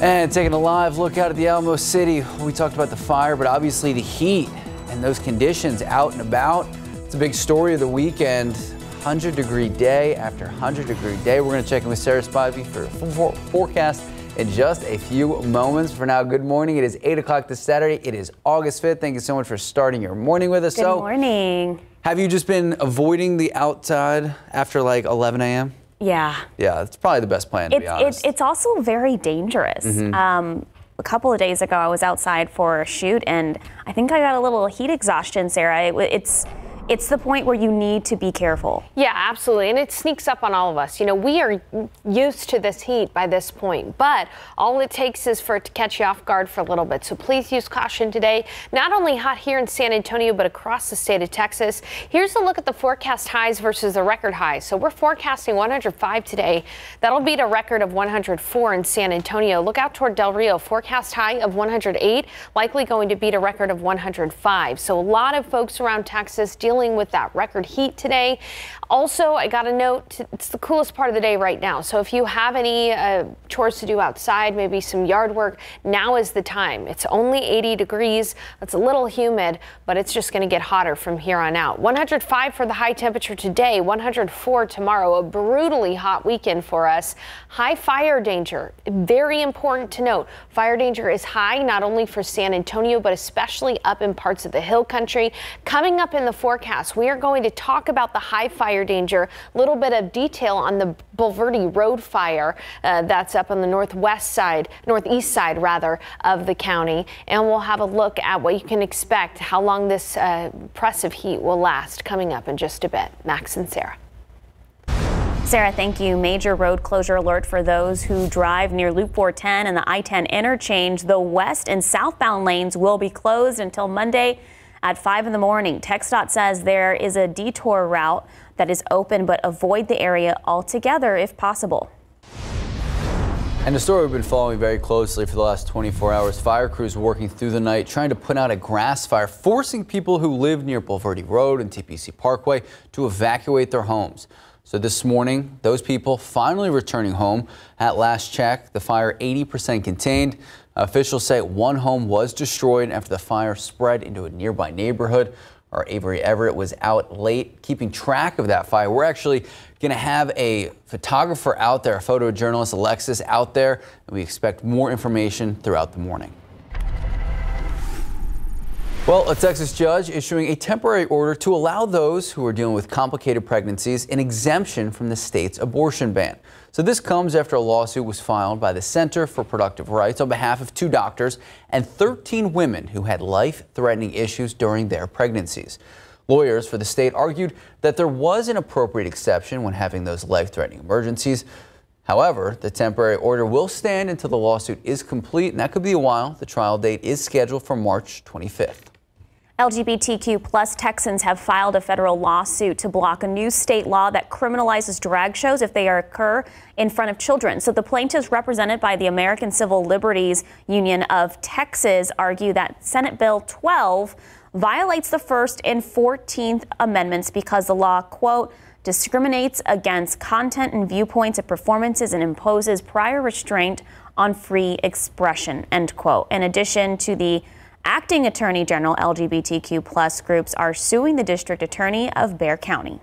And taking a live look out at the Alamo City. We talked about the fire, but obviously the heat and those conditions out and about. It's a big story of the weekend. 100 degree day after 100 degree day. We're going to check in with Sarah Spivey for a forecast in just a few moments. For now, good morning. It is 8 o'clock this Saturday. It is August 5th. Thank you so much for starting your morning with us. Good so, morning. Have you just been avoiding the outside after like 11 a.m.? Yeah. Yeah, it's probably the best plan, to it's, be honest. It's also very dangerous. Mhm. Um, a couple of days ago, I was outside for a shoot, and I think I got a little heat exhaustion, Sarah. It, it's it's the point where you need to be careful. Yeah, absolutely. And it sneaks up on all of us. You know, we are used to this heat by this point, but all it takes is for it to catch you off guard for a little bit. So please use caution today. Not only hot here in San Antonio, but across the state of Texas. Here's a look at the forecast highs versus the record highs. So we're forecasting 105 today. That'll beat a record of 104 in San Antonio. Look out toward Del Rio. Forecast high of 108, likely going to beat a record of 105. So a lot of folks around Texas dealing dealing with that record heat today. Also, I got a note, it's the coolest part of the day right now. So if you have any uh, chores to do outside, maybe some yard work, now is the time. It's only 80 degrees. It's a little humid, but it's just going to get hotter from here on out. 105 for the high temperature today, 104 tomorrow. A brutally hot weekend for us. High fire danger. Very important to note. Fire danger is high not only for San Antonio, but especially up in parts of the hill country. Coming up in the forecast, we are going to talk about the high fire danger, a little bit of detail on the Bulverde Road fire uh, that's up on the northwest side, northeast side rather, of the county. And we'll have a look at what you can expect, how long this uh, oppressive heat will last coming up in just a bit. Max and Sarah. Sarah, thank you. Major road closure alert for those who drive near Loop 410 and the I-10 interchange. The west and southbound lanes will be closed until Monday at 5 in the morning. TxDOT says there is a detour route that is open, but avoid the area altogether if possible. And the story we've been following very closely for the last 24 hours. Fire crews working through the night trying to put out a grass fire, forcing people who live near Bulverde Road and TPC Parkway to evacuate their homes. So this morning, those people finally returning home. At last check, the fire 80% contained. Officials say one home was destroyed after the fire spread into a nearby neighborhood. Our Avery Everett was out late keeping track of that fire. We're actually going to have a photographer out there, a photojournalist, Alexis, out there, and we expect more information throughout the morning. Well, a Texas judge issuing a temporary order to allow those who are dealing with complicated pregnancies an exemption from the state's abortion ban. So this comes after a lawsuit was filed by the Center for Reproductive Rights on behalf of two doctors and 13 women who had life-threatening issues during their pregnancies. Lawyers for the state argued that there was an appropriate exception when having those life-threatening emergencies. However, the temporary order will stand until the lawsuit is complete, and that could be a while. The trial date is scheduled for March 25th. LGBTQ plus Texans have filed a federal lawsuit to block a new state law that criminalizes drag shows if they occur in front of children. So the plaintiffs represented by the American Civil Liberties Union of Texas argue that Senate Bill 12 violates the First and 14th Amendments because the law, quote, discriminates against content and viewpoints of performances and imposes prior restraint on free expression, end quote. In addition to the Acting Attorney General LGBTQ plus groups are suing the district attorney of Bexar County.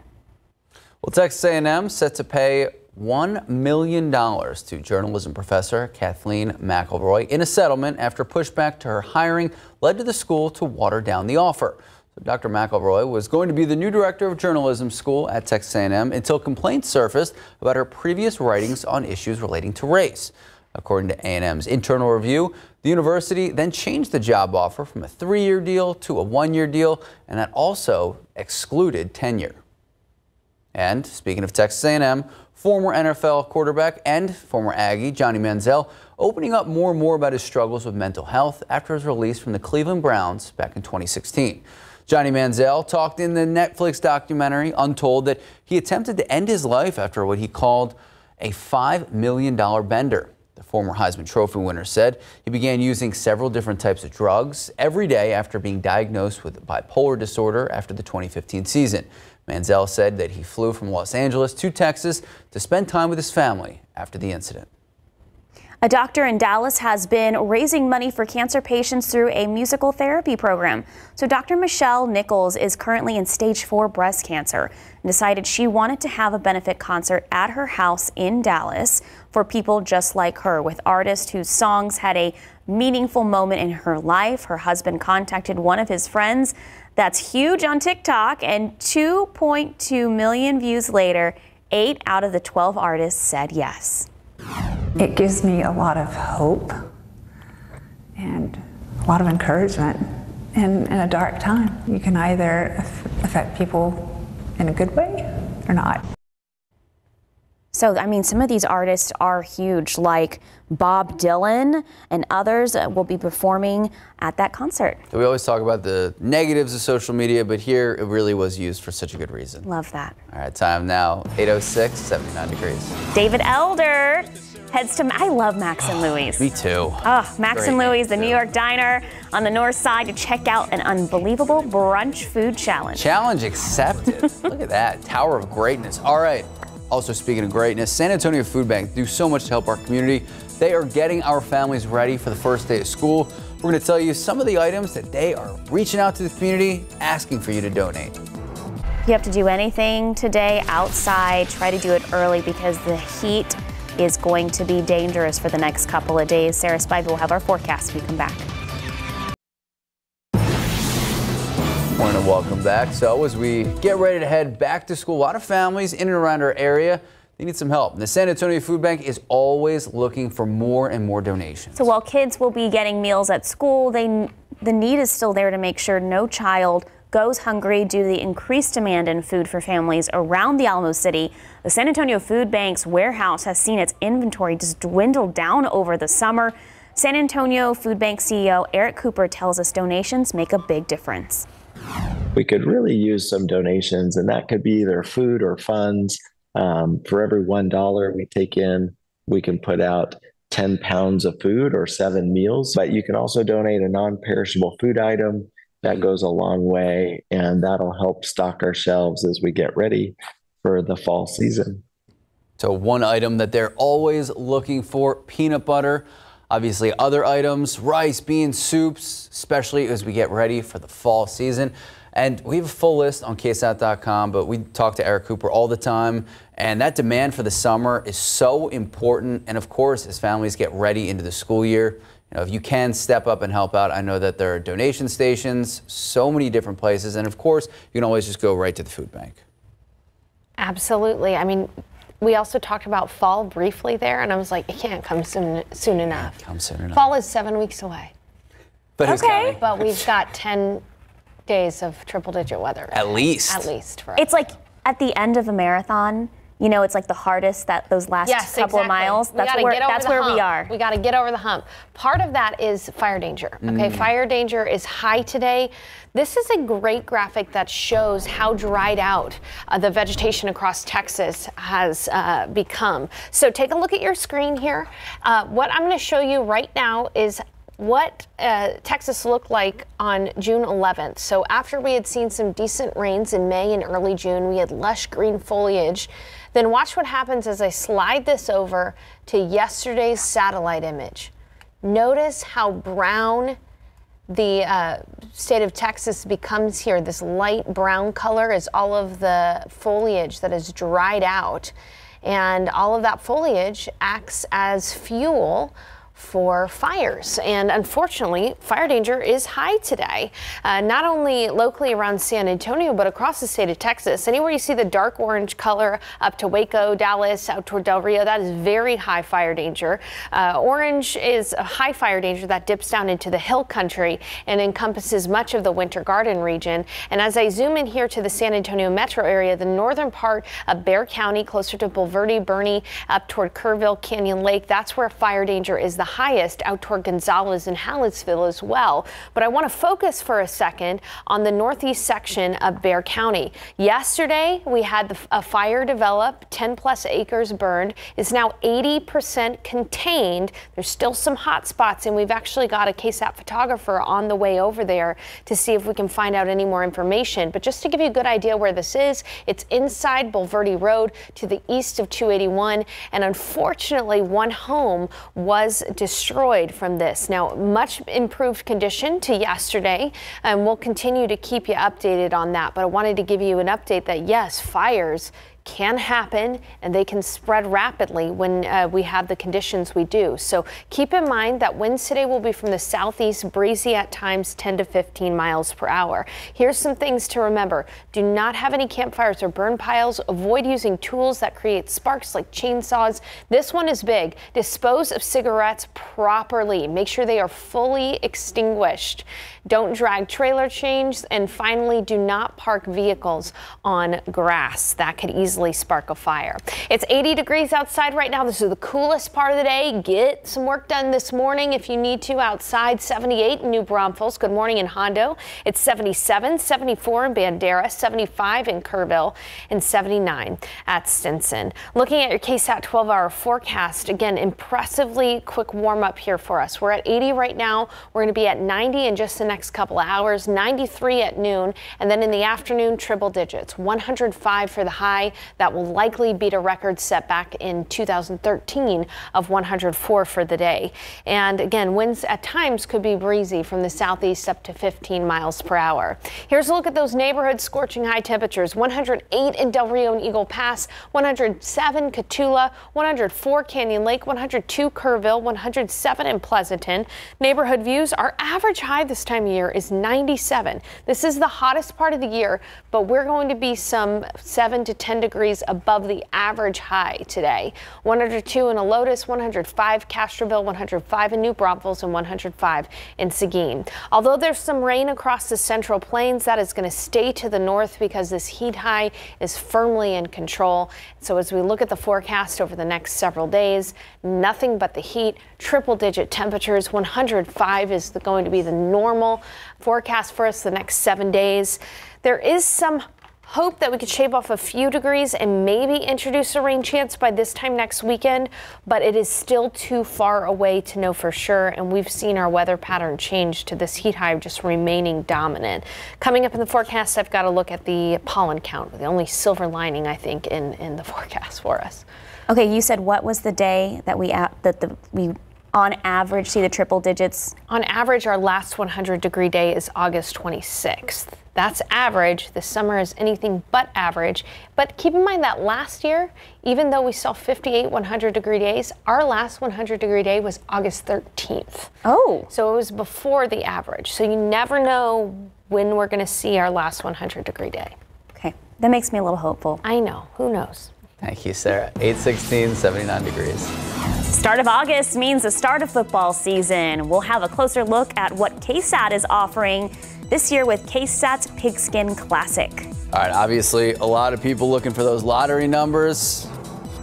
Well, Texas A&M set to pay $1 million to journalism professor Kathleen McElroy in a settlement after pushback to her hiring led to the school to water down the offer. Dr. McElroy was going to be the new director of journalism school at Texas A&M until complaints surfaced about her previous writings on issues relating to race. According to A&M's internal review, the university then changed the job offer from a three-year deal to a one-year deal, and that also excluded tenure. And speaking of Texas A&M, former NFL quarterback and former Aggie Johnny Manziel opening up more and more about his struggles with mental health after his release from the Cleveland Browns back in 2016. Johnny Manziel talked in the Netflix documentary Untold that he attempted to end his life after what he called a $5 million bender. The former Heisman Trophy winner said he began using several different types of drugs every day after being diagnosed with bipolar disorder after the 2015 season. Manziel said that he flew from Los Angeles to Texas to spend time with his family after the incident. A doctor in Dallas has been raising money for cancer patients through a musical therapy program. So Dr. Michelle Nichols is currently in stage four breast cancer and decided she wanted to have a benefit concert at her house in Dallas for people just like her, with artists whose songs had a meaningful moment in her life. Her husband contacted one of his friends. That's huge on TikTok, and 2.2 million views later, eight out of the 12 artists said yes. It gives me a lot of hope and a lot of encouragement in, in a dark time. You can either affect people in a good way or not. So, I mean, some of these artists are huge, like Bob Dylan and others uh, will be performing at that concert. We always talk about the negatives of social media, but here it really was used for such a good reason. Love that. All right, time now 806, 79 degrees. David Elder heads to, I love Max and Louie's. Me too. Oh, Max Great and Louie's, the New. York diner on the north side to check out an unbelievable brunch food challenge. Challenge accepted. Look at that. Tower of greatness. All right. Also, speaking of greatness, San Antonio Food Bank do so much to help our community. They are getting our families ready for the first day of school. We're going to tell you some of the items that they are reaching out to the community, asking for you to donate. If you have to do anything today outside, try to do it early because the heat is going to be dangerous for the next couple of days. Sarah Spivey will have our forecast when we come back. Morning and welcome back. So as we get ready to head back to school, a lot of families in and around our area, they need some help. The San Antonio Food Bank is always looking for more and more donations. So while kids will be getting meals at school, they, the need is still there to make sure no child goes hungry due to the increased demand in food for families around the Alamo City. The San Antonio Food Bank's warehouse has seen its inventory just dwindle down over the summer. San Antonio Food Bank CEO Eric Cooper tells us donations make a big difference. we could really use some donations, and that could be either food or funds. Um, for every one dollar we take in, we can put out 10 pounds of food or seven meals. But you can also donate a non perishable food item. That goes a long way, and that'll help stock our shelves as we get ready for the fall season. So one item that they're always looking for, peanut butter. Obviously other items, rice, beans, soups, especially as we get ready for the fall season. And we have a full list on ksat.com, but we talk to Eric Cooper all the time. And that demand for the summer is so important. And of course, as families get ready into the school year, you know, if you can step up and help out, I know that there are donation stations, so many different places. And of course, you can always just go right to the food bank. Absolutely. I mean, we also talked about fall briefly there, and I was like, it can't come soon soon enough. Come soon enough. Fall is seven weeks away. But who's? But we've got 10 days of triple digit weather. At least. At least for us. It's like at the end of a marathon, you know, it's like the hardest that those last Yes, couple exactly. of miles. That's where that's where we are. We got to get over the hump. Part of that is fire danger. Okay, Mm. fire danger is high today. This is a great graphic that shows how dried out uh, the vegetation across Texas has uh, become. So take a look at your screen here. Uh, what I'm going to show you right now is what uh, Texas looked like on June 11th. So after we had seen some decent rains in May and early June, we had lush green foliage. Then watch what happens as I slide this over to yesterday's satellite image. Notice how brown the uh, state of Texas becomes here. This light brown color is all of the foliage that is dried out. And all of that foliage acts as fuel for fires. And unfortunately, fire danger is high today, uh, not only locally around San Antonio, but across the state of Texas. Anywhere you see the dark orange color up to Waco, Dallas, out toward Del Rio, that is very high fire danger. Uh, orange is a high fire danger that dips down into the hill country and encompasses much of the Winter Garden region. And as I zoom in here to the San Antonio metro area, the northern part of Bexar County, closer to Bulverde, Boerne, up toward Kerrville, Canyon Lake, that's where fire danger is the highest out toward Gonzales and Hallettsville as well. But I want to focus for a second on the northeast section of Bexar County. Yesterday, we had a fire develop, 10 plus acres burned. It's now 80% contained. There's still some hot spots, and we've actually got a KSAT photographer on the way over there to see if we can find out any more information. But just to give you a good idea where this is, it's inside Bulverde Road to the east of 281. And unfortunately, one home was destroyed from this. Now, much improved condition to yesterday, and we'll continue to keep you updated on that. But I wanted to give you an update that yes, fires can happen and they can spread rapidly when uh, we have the conditions we do. So keep in mind that winds today will be from the southeast, breezy at times 10 to 15 miles per hour. Here's some things to remember. Do not have any campfires or burn piles. Avoid using tools that create sparks like chainsaws. This one is big. Dispose of cigarettes properly. Make sure they are fully extinguished. Don't drag trailer chains. And finally, do not park vehicles on grass. That could easily spark a fire. It's 80 degrees outside right now. This is the coolest part of the day. Get some work done this morning if you need to outside. 78 in New Braunfels. Good morning in Hondo. It's 77, 74 in Bandera, 75 in Kerrville, and 79 at Stinson. Looking at your KSAT 12 hour forecast, again, impressively quick warm up here for us. We're at 80 right now. We're going to be at 90 in just the next couple of hours, 93 at noon, and then in the afternoon, triple digits, 105 for the high. That will likely beat a record set back in 2013 of 104 for the day. And again, winds at times could be breezy from the southeast up to 15 miles per hour. Here's a look at those neighborhood scorching high temperatures 108 in Del Rio and Eagle Pass, 107 Cotulla, 104 Canyon Lake, 102 Kerrville, 107 in Pleasanton. Neighborhood views, our average high this time of year is 97. This is the hottest part of the year, but we're going to be some 7 to 10 degrees above the average high today. 102 in Helotes, 105 Castroville, 105 in New Braunfels, and 105 in Seguin. Although there's some rain across the central plains, that is going to stay to the north because this heat high is firmly in control. So as we look at the forecast over the next several days, nothing but the heat, triple digit temperatures. 105 is the, going to be the normal forecast for us the next seven days. There is some hope that we could shave off a few degrees and maybe introduce a rain chance by this time next weekend, but it is still too far away to know for sure. And we've seen our weather pattern change to this heat high just remaining dominant. Coming up in the forecast, I've got to look at the pollen count, the only silver lining, I think, in, in the forecast for us. Okay, you said what was the day that we that the we on average see the triple digits? On average, our last 100 degree day is August 26th. That's average. The summer is anything but average. But keep in mind that last year, even though we saw 58 100 degree days, our last 100 degree day was August 13th. Oh. So it was before the average. So you never know when we're going to see our last 100 degree day. Okay, that makes me a little hopeful. I know. Who knows? Thank you, Sarah. 816, 79 degrees. Start of August means the start of football season. We'll have a closer look at what KSAT is offering this year with KSAT's Pigskin Classic. All right, obviously, a lot of people looking for those lottery numbers.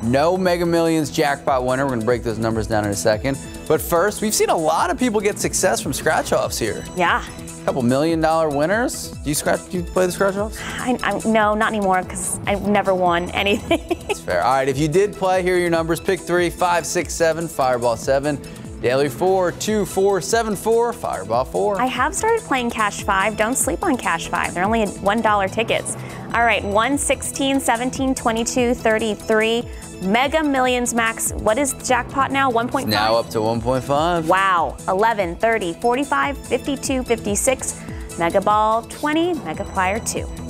No Mega Millions jackpot winner. We're going to break those numbers down in a second. But first, we've seen a lot of people get success from scratch offs here. Yeah. Couple million dollar winners. Do you scratch? Do you play the scratch offs? I, I, no, not anymore because I've never won anything. That's fair. All right, if you did play, here are your numbers: pick three, five, six, seven, Fireball seven. Daily four, two, four, seven, four, Fireball four. I have started playing Cash Five. Don't sleep on Cash Five. They're only $1 tickets. All right, 1, 16, 17, 22, 33. Mega Millions Max. What is the jackpot now? 1.5? Now up to 1.5. Wow. 11, 30, 45, 52, 56. Mega Ball 20, Megaplier 2.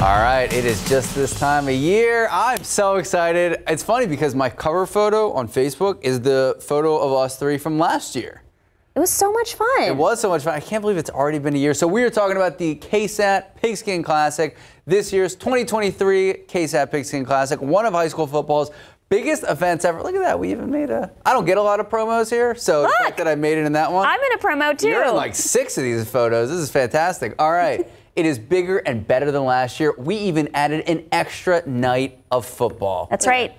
All right, it is just this time of year. I'm so excited. It's funny because my cover photo on Facebook is the photo of us three from last year. It was so much fun. It was so much fun. I can't believe it's already been a year. So we are talking about the KSAT Pigskin Classic, this year's 2023 KSAT Pigskin Classic, one of high school football's biggest events ever. Look at that. We even made a. I don't get a lot of promos here, so Look, the fact that I made it in that one. I'm in a promo too. You're in like six of these photos. This is fantastic. All right. It is bigger and better than last year. We even added an extra night of football. That's right.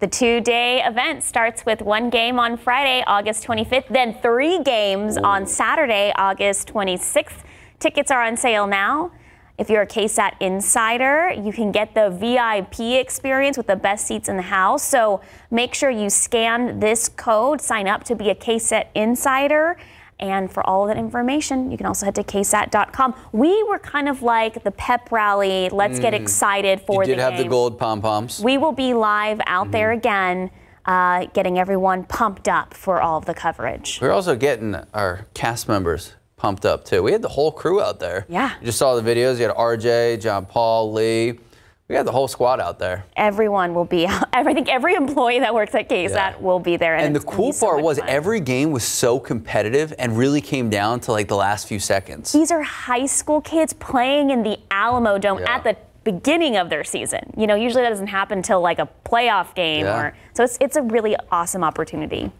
The two day event starts with one game on Friday, August 25th, then three games on Saturday, August 26th. Tickets are on sale now. If you're a KSAT insider, you can get the VIP experience with the best seats in the house. So make sure you scan this code, sign up to be a KSAT insider. And for all of that information, you can also head to ksat.com. We were kind of like the pep rally. Let's get Mm. excited for the game you did have the gold pom poms. We will be live out there again, uh, getting everyone pumped up for all of the coverage. We're also getting our cast members pumped up too. We had the whole crew out there. Yeah. You just saw the videos. You had RJ, John Paul, Lee. We had the whole squad out there. Everyone will be. I think every employee that works at KSAT Yeah. will be there. And the cool so part was fun. every game was so competitive and really came down to like the last few seconds. These are high school kids playing in the Alamodome Yeah. at the beginning of their season. You know, usually that doesn't happen until like a playoff game Yeah. or so it's it's a really awesome opportunity.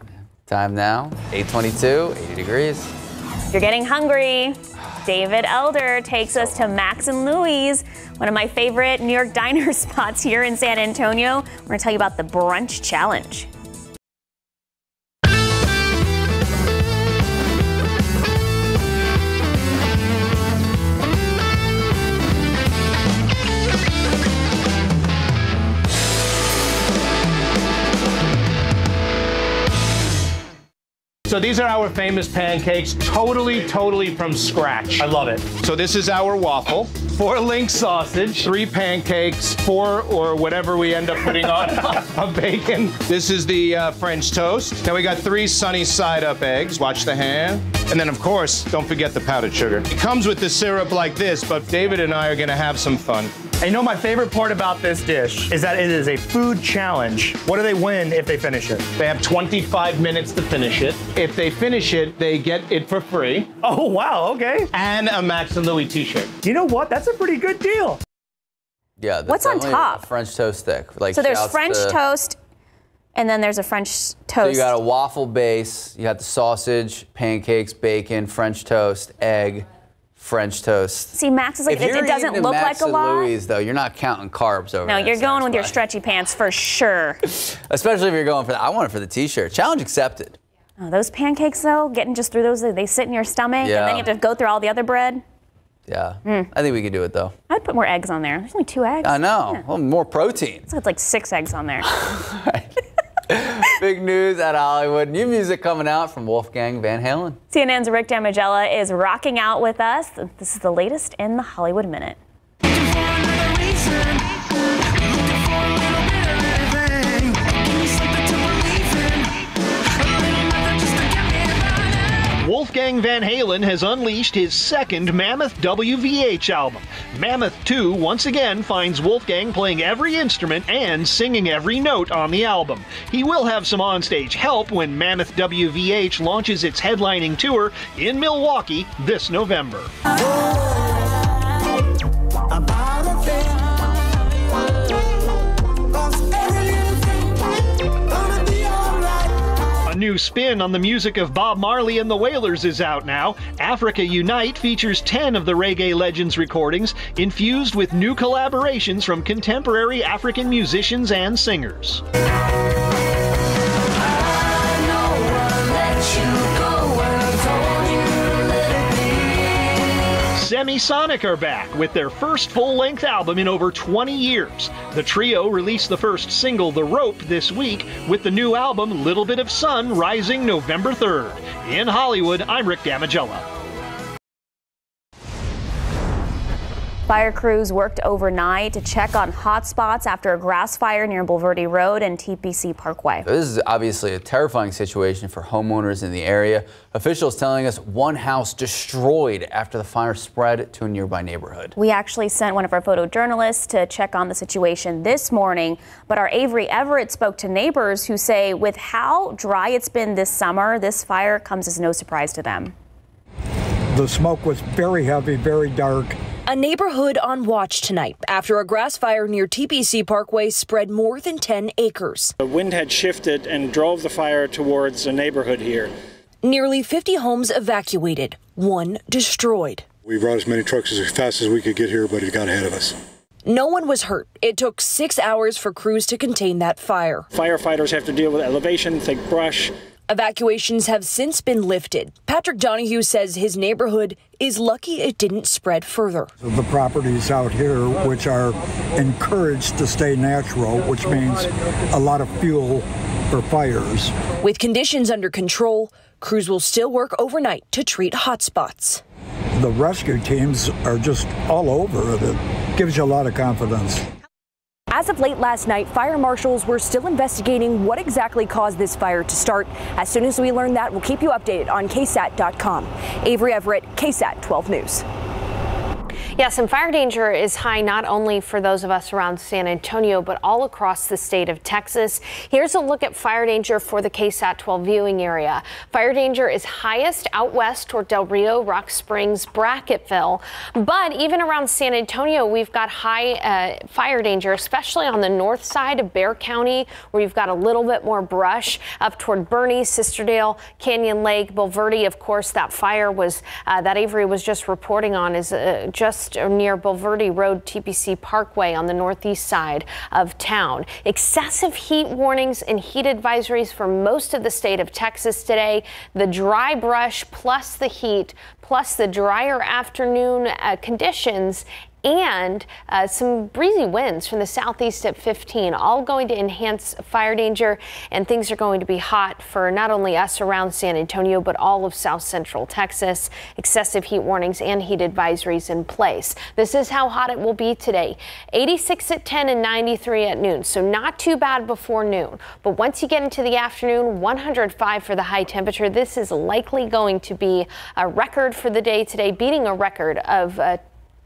Time now, 822, 80 degrees. You're getting hungry, David Elder takes us to Max and Louie's, one of my favorite New York diner spots here in San Antonio. We're going to tell you about the brunch challenge. So these are our famous pancakes, totally, totally from scratch. I love it. So this is our waffle, four link sausage, three pancakes, four or whatever we end up putting on a bacon. This is the uh, French toast. Now we got three sunny side up eggs. Watch the hand. And then of course, don't forget the powdered sugar. It comes with the syrup like this, but David and I are gonna have some fun. And you know my favorite part about this dish is that it is a food challenge. What do they win if they finish it? They have 25 minutes to finish it. If they finish it, they get it for free. Oh, wow, okay. And a Max and Louis t-shirt. You know what? That's a pretty good deal. Yeah. What's on top? a French toast stick. Like so there's French to- toast and then there's a French toast. So toast. you got a waffle base. You got the sausage, pancakes, bacon, French toast, egg, French toast. See, Max is like, it, it doesn't look Max like a lot. Louis, though, you're not counting carbs over No, you're going with your stretchy pants for sure. Especially if you're going for that. I want it for the t-shirt. Challenge accepted. Oh, those pancakes, though, getting just through those, they sit in your stomach, and then you have to go through all the other bread. Yeah. Mm. I think we could do it though. I'd put more eggs on there. There's only two eggs. I know. Yeah. Well, more protein. So it's like six eggs on there. Big news at Hollywood. New music coming out from Wolfgang Van Halen. CNN's Rick Damigella is rocking out with us. This is the latest in the Hollywood Minute. Wolfgang Van Halen has unleashed his second Mammoth WVH album. Mammoth 2 once again finds Wolfgang playing every instrument and singing every note on the album. He will have some onstage help when Mammoth WVH launches its headlining tour in Milwaukee this November. New spin on the music of Bob Marley and the Wailers is out now. Africa Unite features 10 of the reggae legends recordings, infused with new collaborations from contemporary African musicians and singers. Semisonic are back with their first full length album in over 20 years. The trio released the first single, The Rope, this week, with the new album, Little Bit of Sun, rising November 3rd. In Hollywood, I'm Rick Damigella. Fire crews worked overnight to check on hot spots after a grass fire near Bulverde Road and TPC Parkway. This is obviously a terrifying situation for homeowners in the area. Officials telling us one house destroyed after the fire spread to a nearby neighborhood. We actually sent one of our photojournalists to check on the situation this morning, but our Avery Everett spoke to neighbors who say with how dry it's been this summer, this fire comes as no surprise to them. The smoke was very heavy, very dark. A neighborhood on watch tonight after a grass fire near TPC Parkway spread more than 10 acres. The wind had shifted and drove the fire towards a neighborhood here. Nearly 50 homes evacuated, one destroyed. We brought as many trucks as fast as we could get here, but it got ahead of us. No one was hurt. It took six hours for crews to contain that fire. Firefighters have to deal with elevation, thick brush. Evacuations have since been lifted. Patrick Donahue says his neighborhood is lucky it didn't spread further. The properties out here, which are encouraged to stay natural, which means a lot of fuel for fires. With conditions under control, crews will still work overnight to treat hotspots. The rescue teams are just all over it. It gives you a lot of confidence. As of late last night, fire marshals were still investigating what exactly caused this fire to start. As soon as we learn that, we'll keep you updated on KSAT.com. Avery Everett, KSAT 12 News. Yes, and fire danger is high not only for those of us around San Antonio, but all across the state of Texas. Here's a look at fire danger for the KSAT 12 viewing area. Fire danger is highest out west toward Del Rio, Rock Springs, Brackettville. But even around San Antonio, we've got high uh, fire danger, especially on the north side of Bexar County, where you've got a little bit more brush up toward Boerne, Sisterdale, Canyon Lake, Bulverde. Of course, that fire was uh, that Avery was just reporting on is uh, just just near Bulverde Road TPC Parkway on the northeast side of town. Excessive heat warnings and heat advisories for most of the state of Texas today. The dry brush plus the heat plus the drier afternoon uh, conditions and uh, some breezy winds from the southeast at 15, all going to enhance fire danger. And things are going to be hot for not only us around San Antonio, but all of south central Texas. Excessive heat warnings and heat advisories in place. This is how hot it will be today 86 at 10 and 93 at noon. So not too bad before noon. But once you get into the afternoon, 105 for the high temperature. This is likely going to be a record for the day today, beating a record of uh,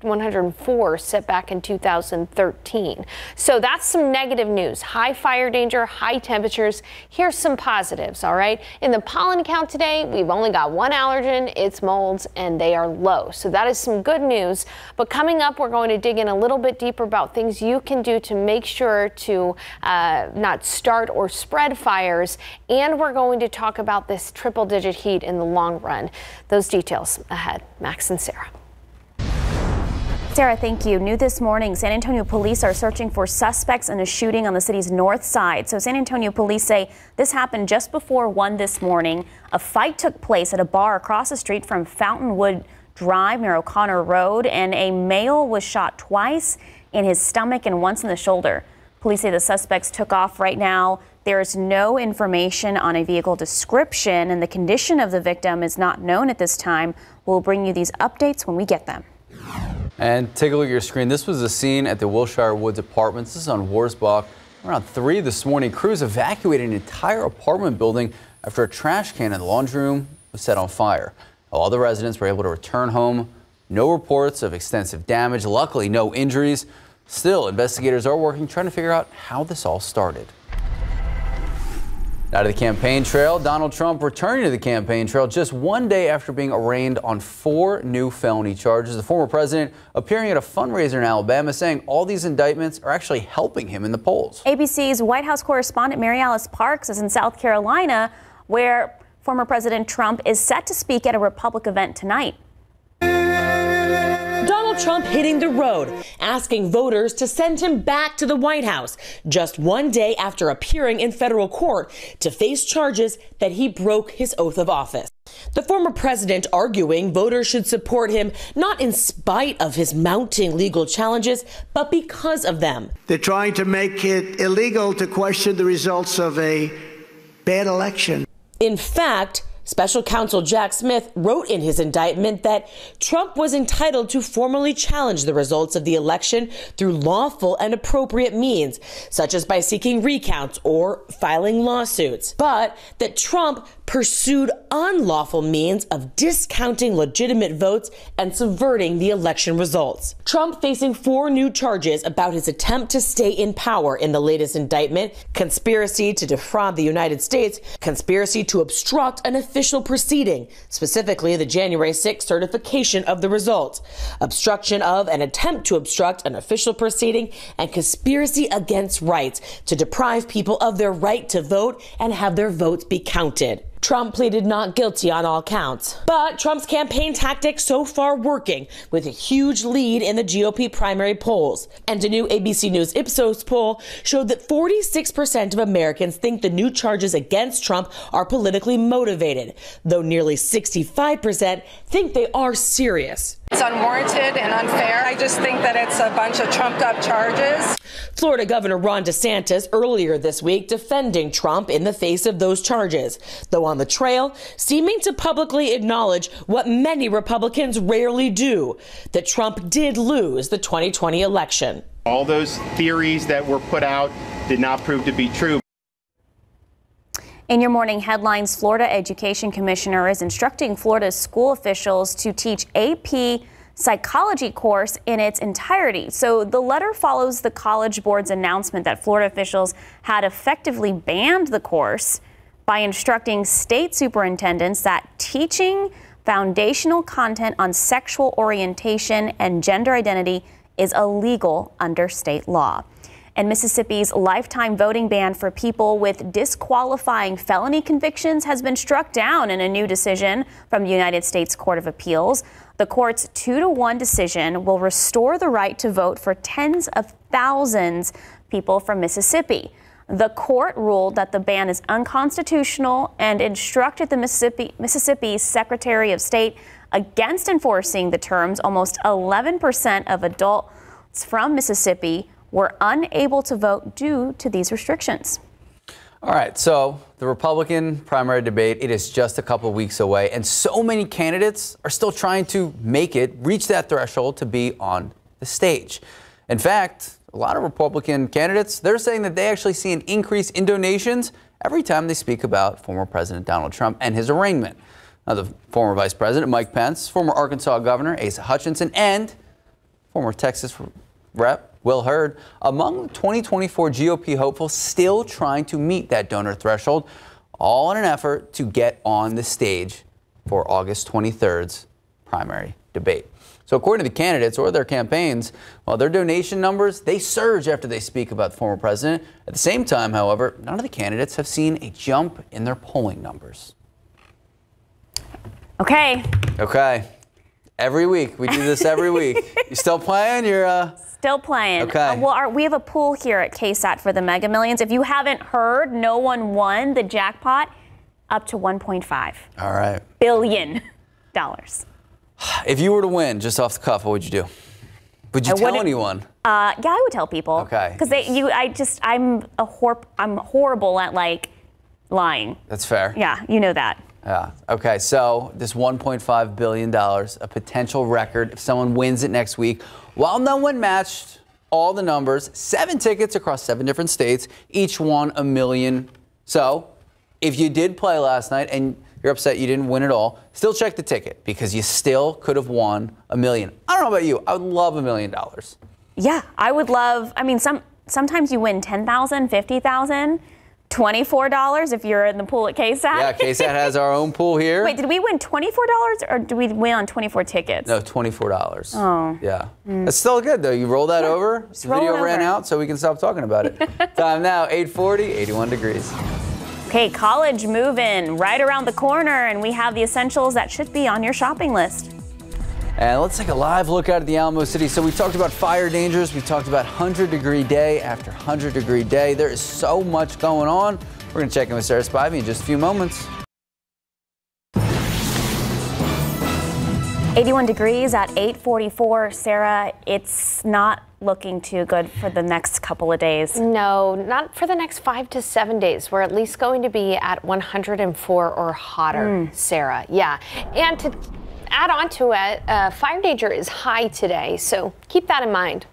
104 set back in 2013. So that's some negative news. High fire danger, high temperatures. Here's some positives, all right? In the pollen count today, we've only got one allergen, it's molds, and they are low. So that is some good news. But coming up, we're going to dig in a little bit deeper about things you can do to make sure to uh, not start or spread fires. And we're going to talk about this triple digit heat in the long run. Those details ahead. Max and Sarah. Sarah, thank you. New this morning, San Antonio police are searching for suspects in a shooting on the city's north side. So San Antonio police say this happened just before 1 this morning. A fight took place at a bar across the street from Fountainwood Drive near O'Connor Road, and a male was shot twice in his stomach and once in the shoulder. Police say the suspects took off right now. There is no information on a vehicle description, and the condition of the victim is not known at this time. We'll bring you these updates when we get them. And take a look at your screen. This was the scene at the Wilshire Woods Apartments. This is on Warsbach. Around 3 this morning, crews evacuated an entire apartment building after a trash can in the laundry room was set on fire. All the residents were able to return home. No reports of extensive damage. Luckily, no injuries. Still, investigators are working trying to figure out how this all started. Now to the campaign trail. Donald Trump returning to the campaign trail just one day after being arraigned on four new felony charges. The former president appearing at a fundraiser in Alabama saying all these indictments are actually helping him in the polls. ABC's White House correspondent Mary Alice Parks is in South Carolina, where former President Trump is set to speak at a Republic event tonight. Trump hitting the road, asking voters to send him back to the White House just one day after appearing in federal court to face charges that he broke his oath of office. The former president arguing voters should support him not in spite of his mounting legal challenges, but because of them. They're trying to make it illegal to question the results of a bad election. In fact, Special counsel Jack Smith wrote in his indictment that Trump was entitled to formally challenge the results of the election through lawful and appropriate means, such as by seeking recounts or filing lawsuits, but that Trump pursued unlawful means of discounting legitimate votes and subverting the election results. Trump facing four new charges about his attempt to stay in power in the latest indictment conspiracy to defraud the United States, conspiracy to obstruct an official proceeding, specifically the January 6 certification of the results, obstruction of an attempt to obstruct an official proceeding, and conspiracy against rights to deprive people of their right to vote and have their votes be counted. Trump pleaded not guilty on all counts. But Trump's campaign tactics so far working with a huge lead in the GOP primary polls. And a new ABC News Ipsos poll showed that 46% of Americans think the new charges against Trump are politically motivated, though nearly 65% think they are serious. It's unwarranted and unfair. I just think that it's a bunch of trumped up charges. Florida Governor Ron DeSantis earlier this week defending Trump in the face of those charges, though on the trail, seeming to publicly acknowledge what many Republicans rarely do that Trump did lose the 2020 election. All those theories that were put out did not prove to be true. In your morning headlines, Florida Education Commissioner is instructing Florida's school officials to teach AP psychology course in its entirety. So the letter follows the College Board's announcement that Florida officials had effectively banned the course by instructing state superintendents that teaching foundational content on sexual orientation and gender identity is illegal under state law and Mississippi's lifetime voting ban for people with disqualifying felony convictions has been struck down in a new decision from the United States Court of Appeals. The court's two to one decision will restore the right to vote for tens of thousands of people from Mississippi. The court ruled that the ban is unconstitutional and instructed the Mississippi, Mississippi Secretary of State against enforcing the terms. Almost 11% of adults from Mississippi were unable to vote due to these restrictions. All right, so the Republican primary debate, it is just a couple weeks away, and so many candidates are still trying to make it reach that threshold to be on the stage. In fact, a lot of Republican candidates, they're saying that they actually see an increase in donations every time they speak about former President Donald Trump and his arraignment. Now, the former Vice President Mike Pence, former Arkansas Governor Asa Hutchinson, and former Texas Rep Will Hurd, among the 2024 GOP hopefuls still trying to meet that donor threshold, all in an effort to get on the stage for August 23rd's primary debate. So according to the candidates or their campaigns, while their donation numbers, they surge after they speak about the former president. At the same time, however, none of the candidates have seen a jump in their polling numbers. Okay. Okay. Every week. We do this every week. You still playing? You're uh Still playing. Okay. Uh, well, our, we have a pool here at KSAT for the Mega Millions. If you haven't heard, no one won the jackpot up to 1.5 All right. billion dollars. If you were to win just off the cuff, what would you do? Would you I tell anyone? Uh, yeah, I would tell people. Okay. Because they, you, I just, I'm a hor- I'm horrible at like lying. That's fair. Yeah, you know that. Yeah. Okay. So this 1.5 billion dollars, a potential record if someone wins it next week. While no one matched all the numbers, seven tickets across seven different states, each won a million. So, if you did play last night and you're upset you didn't win it all, still check the ticket because you still could have won a million. I don't know about you. I would love a million dollars. Yeah, I would love. I mean, some sometimes you win 10,000, 50,000, 24 dollars if you're in the pool at KSAT. Yeah, KSAT has our own pool here. Wait, did we win 24 dollars or did we win on 24 tickets? No, twenty-four dollars. Oh. Yeah, Mm. that's still good though. You roll that over. The roll video it ran out, so we can stop talking about it. Time now, 8:40, 81 degrees. Okay, college move-in right around the corner, and we have the essentials that should be on your shopping list. And let's take a live look out at the Alamo City. So we talked about fire dangers. We talked about 100 degree day after 100 degree day. There is so much going on. We're going to check in with Sarah Spivey in just a few moments. 81 degrees at 8:44. Sarah, it's not looking too good for the next couple of days. No, not for the next five to seven days. We're at least going to be at 104 or hotter, Mm. Sarah. Yeah. And to add on to it, uh, fire danger is high today, so keep that in mind.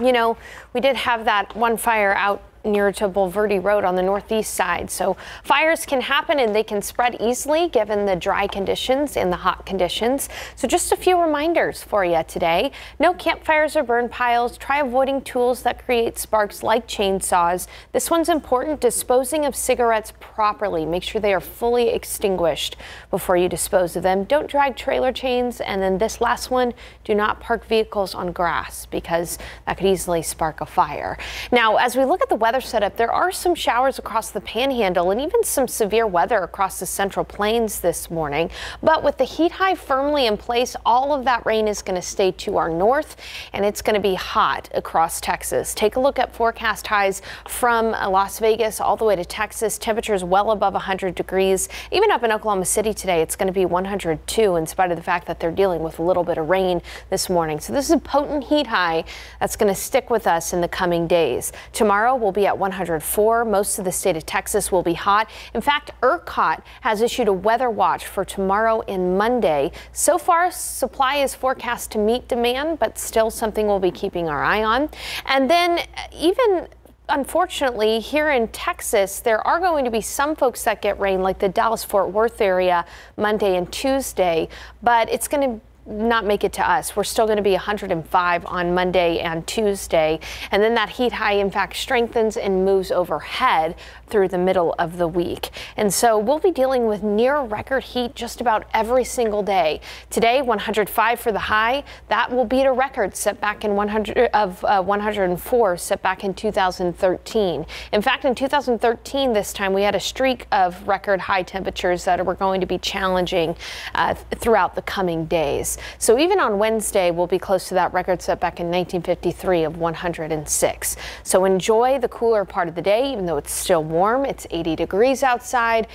You know, we did have that one fire out near to Bulverde Road on the northeast side. So fires can happen and they can spread easily given the dry conditions and the hot conditions. So just a few reminders for you today. No campfires or burn piles. Try avoiding tools that create sparks like chainsaws. This one's important. Disposing of cigarettes properly. Make sure they are fully extinguished before you dispose of them. Don't drag trailer chains. And then this last one, do not park vehicles on grass because that could easily spark a fire. Now, as we look at the weather weather setup, there are some showers across the panhandle and even some severe weather across the central plains this morning. But with the heat high firmly in place, all of that rain is going to stay to our north and it's going to be hot across Texas. Take a look at forecast highs from uh, Las Vegas all the way to Texas. Temperatures well above 100 degrees. Even up in Oklahoma City today, it's going to be 102 in spite of the fact that they're dealing with a little bit of rain this morning. So this is a potent heat high that's going to stick with us in the coming days. Tomorrow we'll be at 104. Most of the state of Texas will be hot. In fact, ERCOT has issued a weather watch for tomorrow and Monday. So far, supply is forecast to meet demand, but still something we'll be keeping our eye on. And then uh, even unfortunately, here in Texas, there are going to be some folks that get rain, like the Dallas Fort Worth area Monday and Tuesday, but it's going to not make it to us. We're still going to be 105 on Monday and Tuesday. And then that heat high, in fact, strengthens and moves overhead through the middle of the week. And so we'll be dealing with near record heat just about every single day. Today, 105 for the high. That will beat a record set back in 100 of uh, 104 set back in 2013. In fact, in 2013, this time we had a streak of record high temperatures that were going to be challenging uh, throughout the coming days. So even on Wednesday, we'll be close to that record set back in 1953 of 106. So enjoy the cooler part of the day, even though it's still warm. It's 80 degrees outside.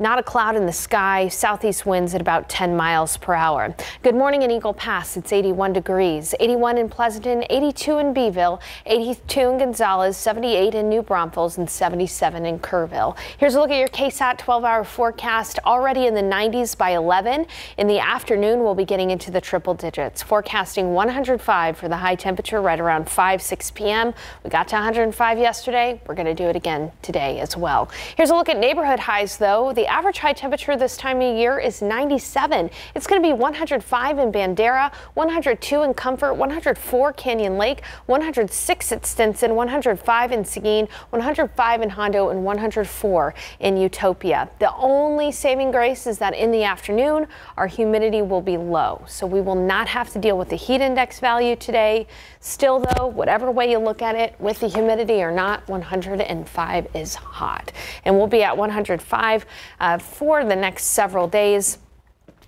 Not a cloud in the sky, southeast winds at about 10 miles per hour. Good morning in Eagle Pass. It's 81 degrees, 81 in Pleasanton, 82 in Beeville, 82 in Gonzales, 78 in New Braunfels, and 77 in Kerrville. Here's a look at your KSAT 12 hour forecast. Already in the 90s by 11. In the afternoon, we'll be getting into the triple digits. Forecasting 105 for the high temperature right around 5, 6 p.m. We got to 105 yesterday. We're going to do it again today as well. Here's a look at neighborhood highs, though. The average high temperature this time of year is 97. It's going to be 105 in Bandera, 102 in Comfort, 104 Canyon Lake, 106 at Stinson, 105 in Seguin, 105 in Hondo, and 104 in Utopia. The only saving grace is that in the afternoon, our humidity will be low, so we will not have to deal with the heat index value today. Still, though, whatever way you look at it, with the humidity or not, 105 is hot. And we'll be at 105 uh, for the next several days.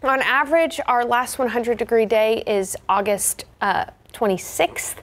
On average, our last 100 degree day is August uh, 26th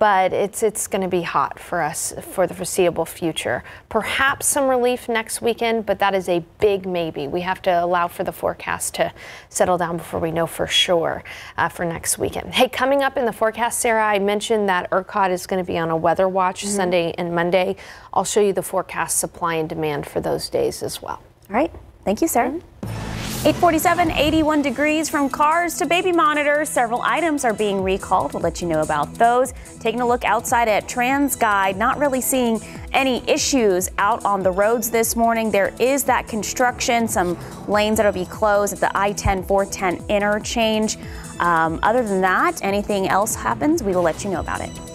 but it's it's going to be hot for us for the foreseeable future. Perhaps some relief next weekend, but that is a big maybe. We have to allow for the forecast to settle down before we know for sure uh, for next weekend. Hey, coming up in the forecast, Sarah, I mentioned that ERCOT is going to be on a weather watch mm-hmm. Sunday and Monday. I'll show you the forecast supply and demand for those days as well. All right. Thank you, Sarah. Mm-hmm. 847, 81 degrees from cars to baby monitors. Several items are being recalled. We'll let you know about those. Taking a look outside at TransGuide, not really seeing any issues out on the roads this morning. There is that construction, some lanes that'll be closed at the I 10 410 interchange. Um, other than that, anything else happens, we will let you know about it.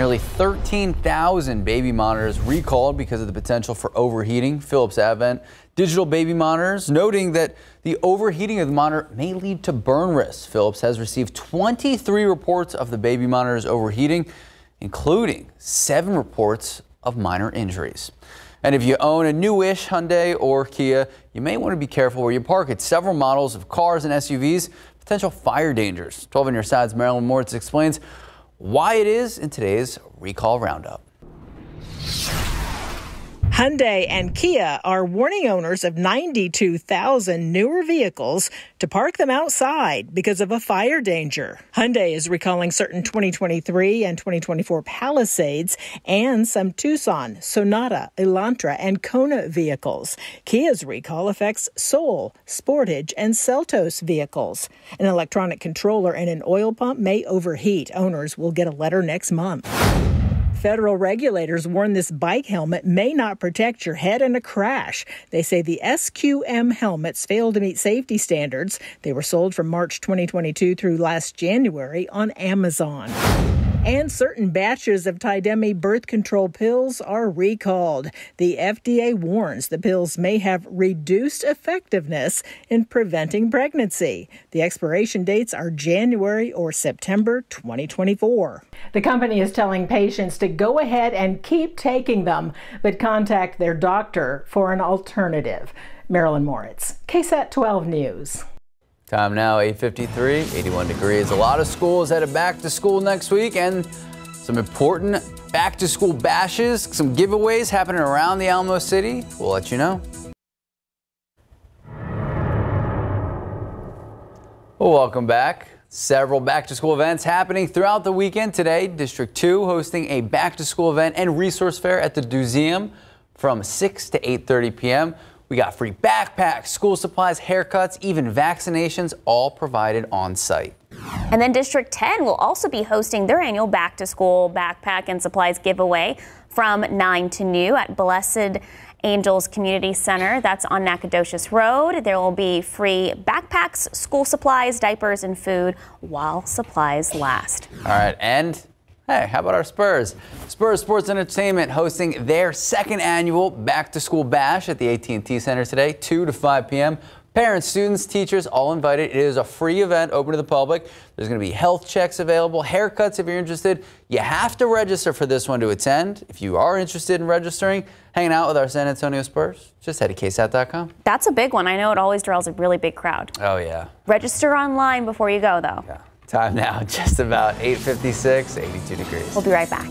Nearly 13,000 baby monitors recalled because of the potential for overheating. Philips Avent digital baby monitors, noting that the overheating of the monitor may lead to burn risks. Philips has received 23 reports of the baby monitors overheating, including seven reports of minor injuries. And if you own a newish Hyundai or Kia, you may want to be careful where you park it. several models of cars and SUVs, potential fire dangers. 12 on your sides, Marilyn Moritz explains why it is in today's Recall Roundup. Hyundai and Kia are warning owners of 92,000 newer vehicles to park them outside because of a fire danger. Hyundai is recalling certain 2023 and 2024 Palisades and some Tucson, Sonata, Elantra, and Kona vehicles. Kia's recall affects Soul, Sportage, and Seltos vehicles. An electronic controller and an oil pump may overheat. Owners will get a letter next month. Federal regulators warn this bike helmet may not protect your head in a crash. They say the SQM helmets fail to meet safety standards. They were sold from March 2022 through last January on Amazon. And certain batches of Tydemy birth control pills are recalled. The FDA warns the pills may have reduced effectiveness in preventing pregnancy. The expiration dates are January or September 2024. The company is telling patients to go ahead and keep taking them, but contact their doctor for an alternative. Marilyn Moritz, KSAT 12 News. Time now, 8.53, 81 degrees. A lot of schools headed back to school next week and some important back to school bashes, some giveaways happening around the Alamo City. We'll let you know. Well, welcome back. Several back to school events happening throughout the weekend today. District 2 hosting a back to school event and resource fair at the Museum from 6 to 8.30 p.m. We got free backpacks, school supplies, haircuts, even vaccinations, all provided on site. And then District 10 will also be hosting their annual back to school backpack and supplies giveaway from 9 to new at Blessed Angels Community Center. That's on Nacogdoches Road. There will be free backpacks, school supplies, diapers, and food while supplies last. All right, and Hey, how about our Spurs? Spurs Sports Entertainment hosting their second annual Back to School Bash at the AT&T Center today, 2 to 5 p.m. Parents, students, teachers, all invited. It is a free event open to the public. There's going to be health checks available, haircuts if you're interested. You have to register for this one to attend. If you are interested in registering, hanging out with our San Antonio Spurs, just head to ksat.com. That's a big one. I know it always draws a really big crowd. Oh, yeah. Register online before you go, though. Yeah. Time now, just about 8.56, 82 degrees. We'll be right back.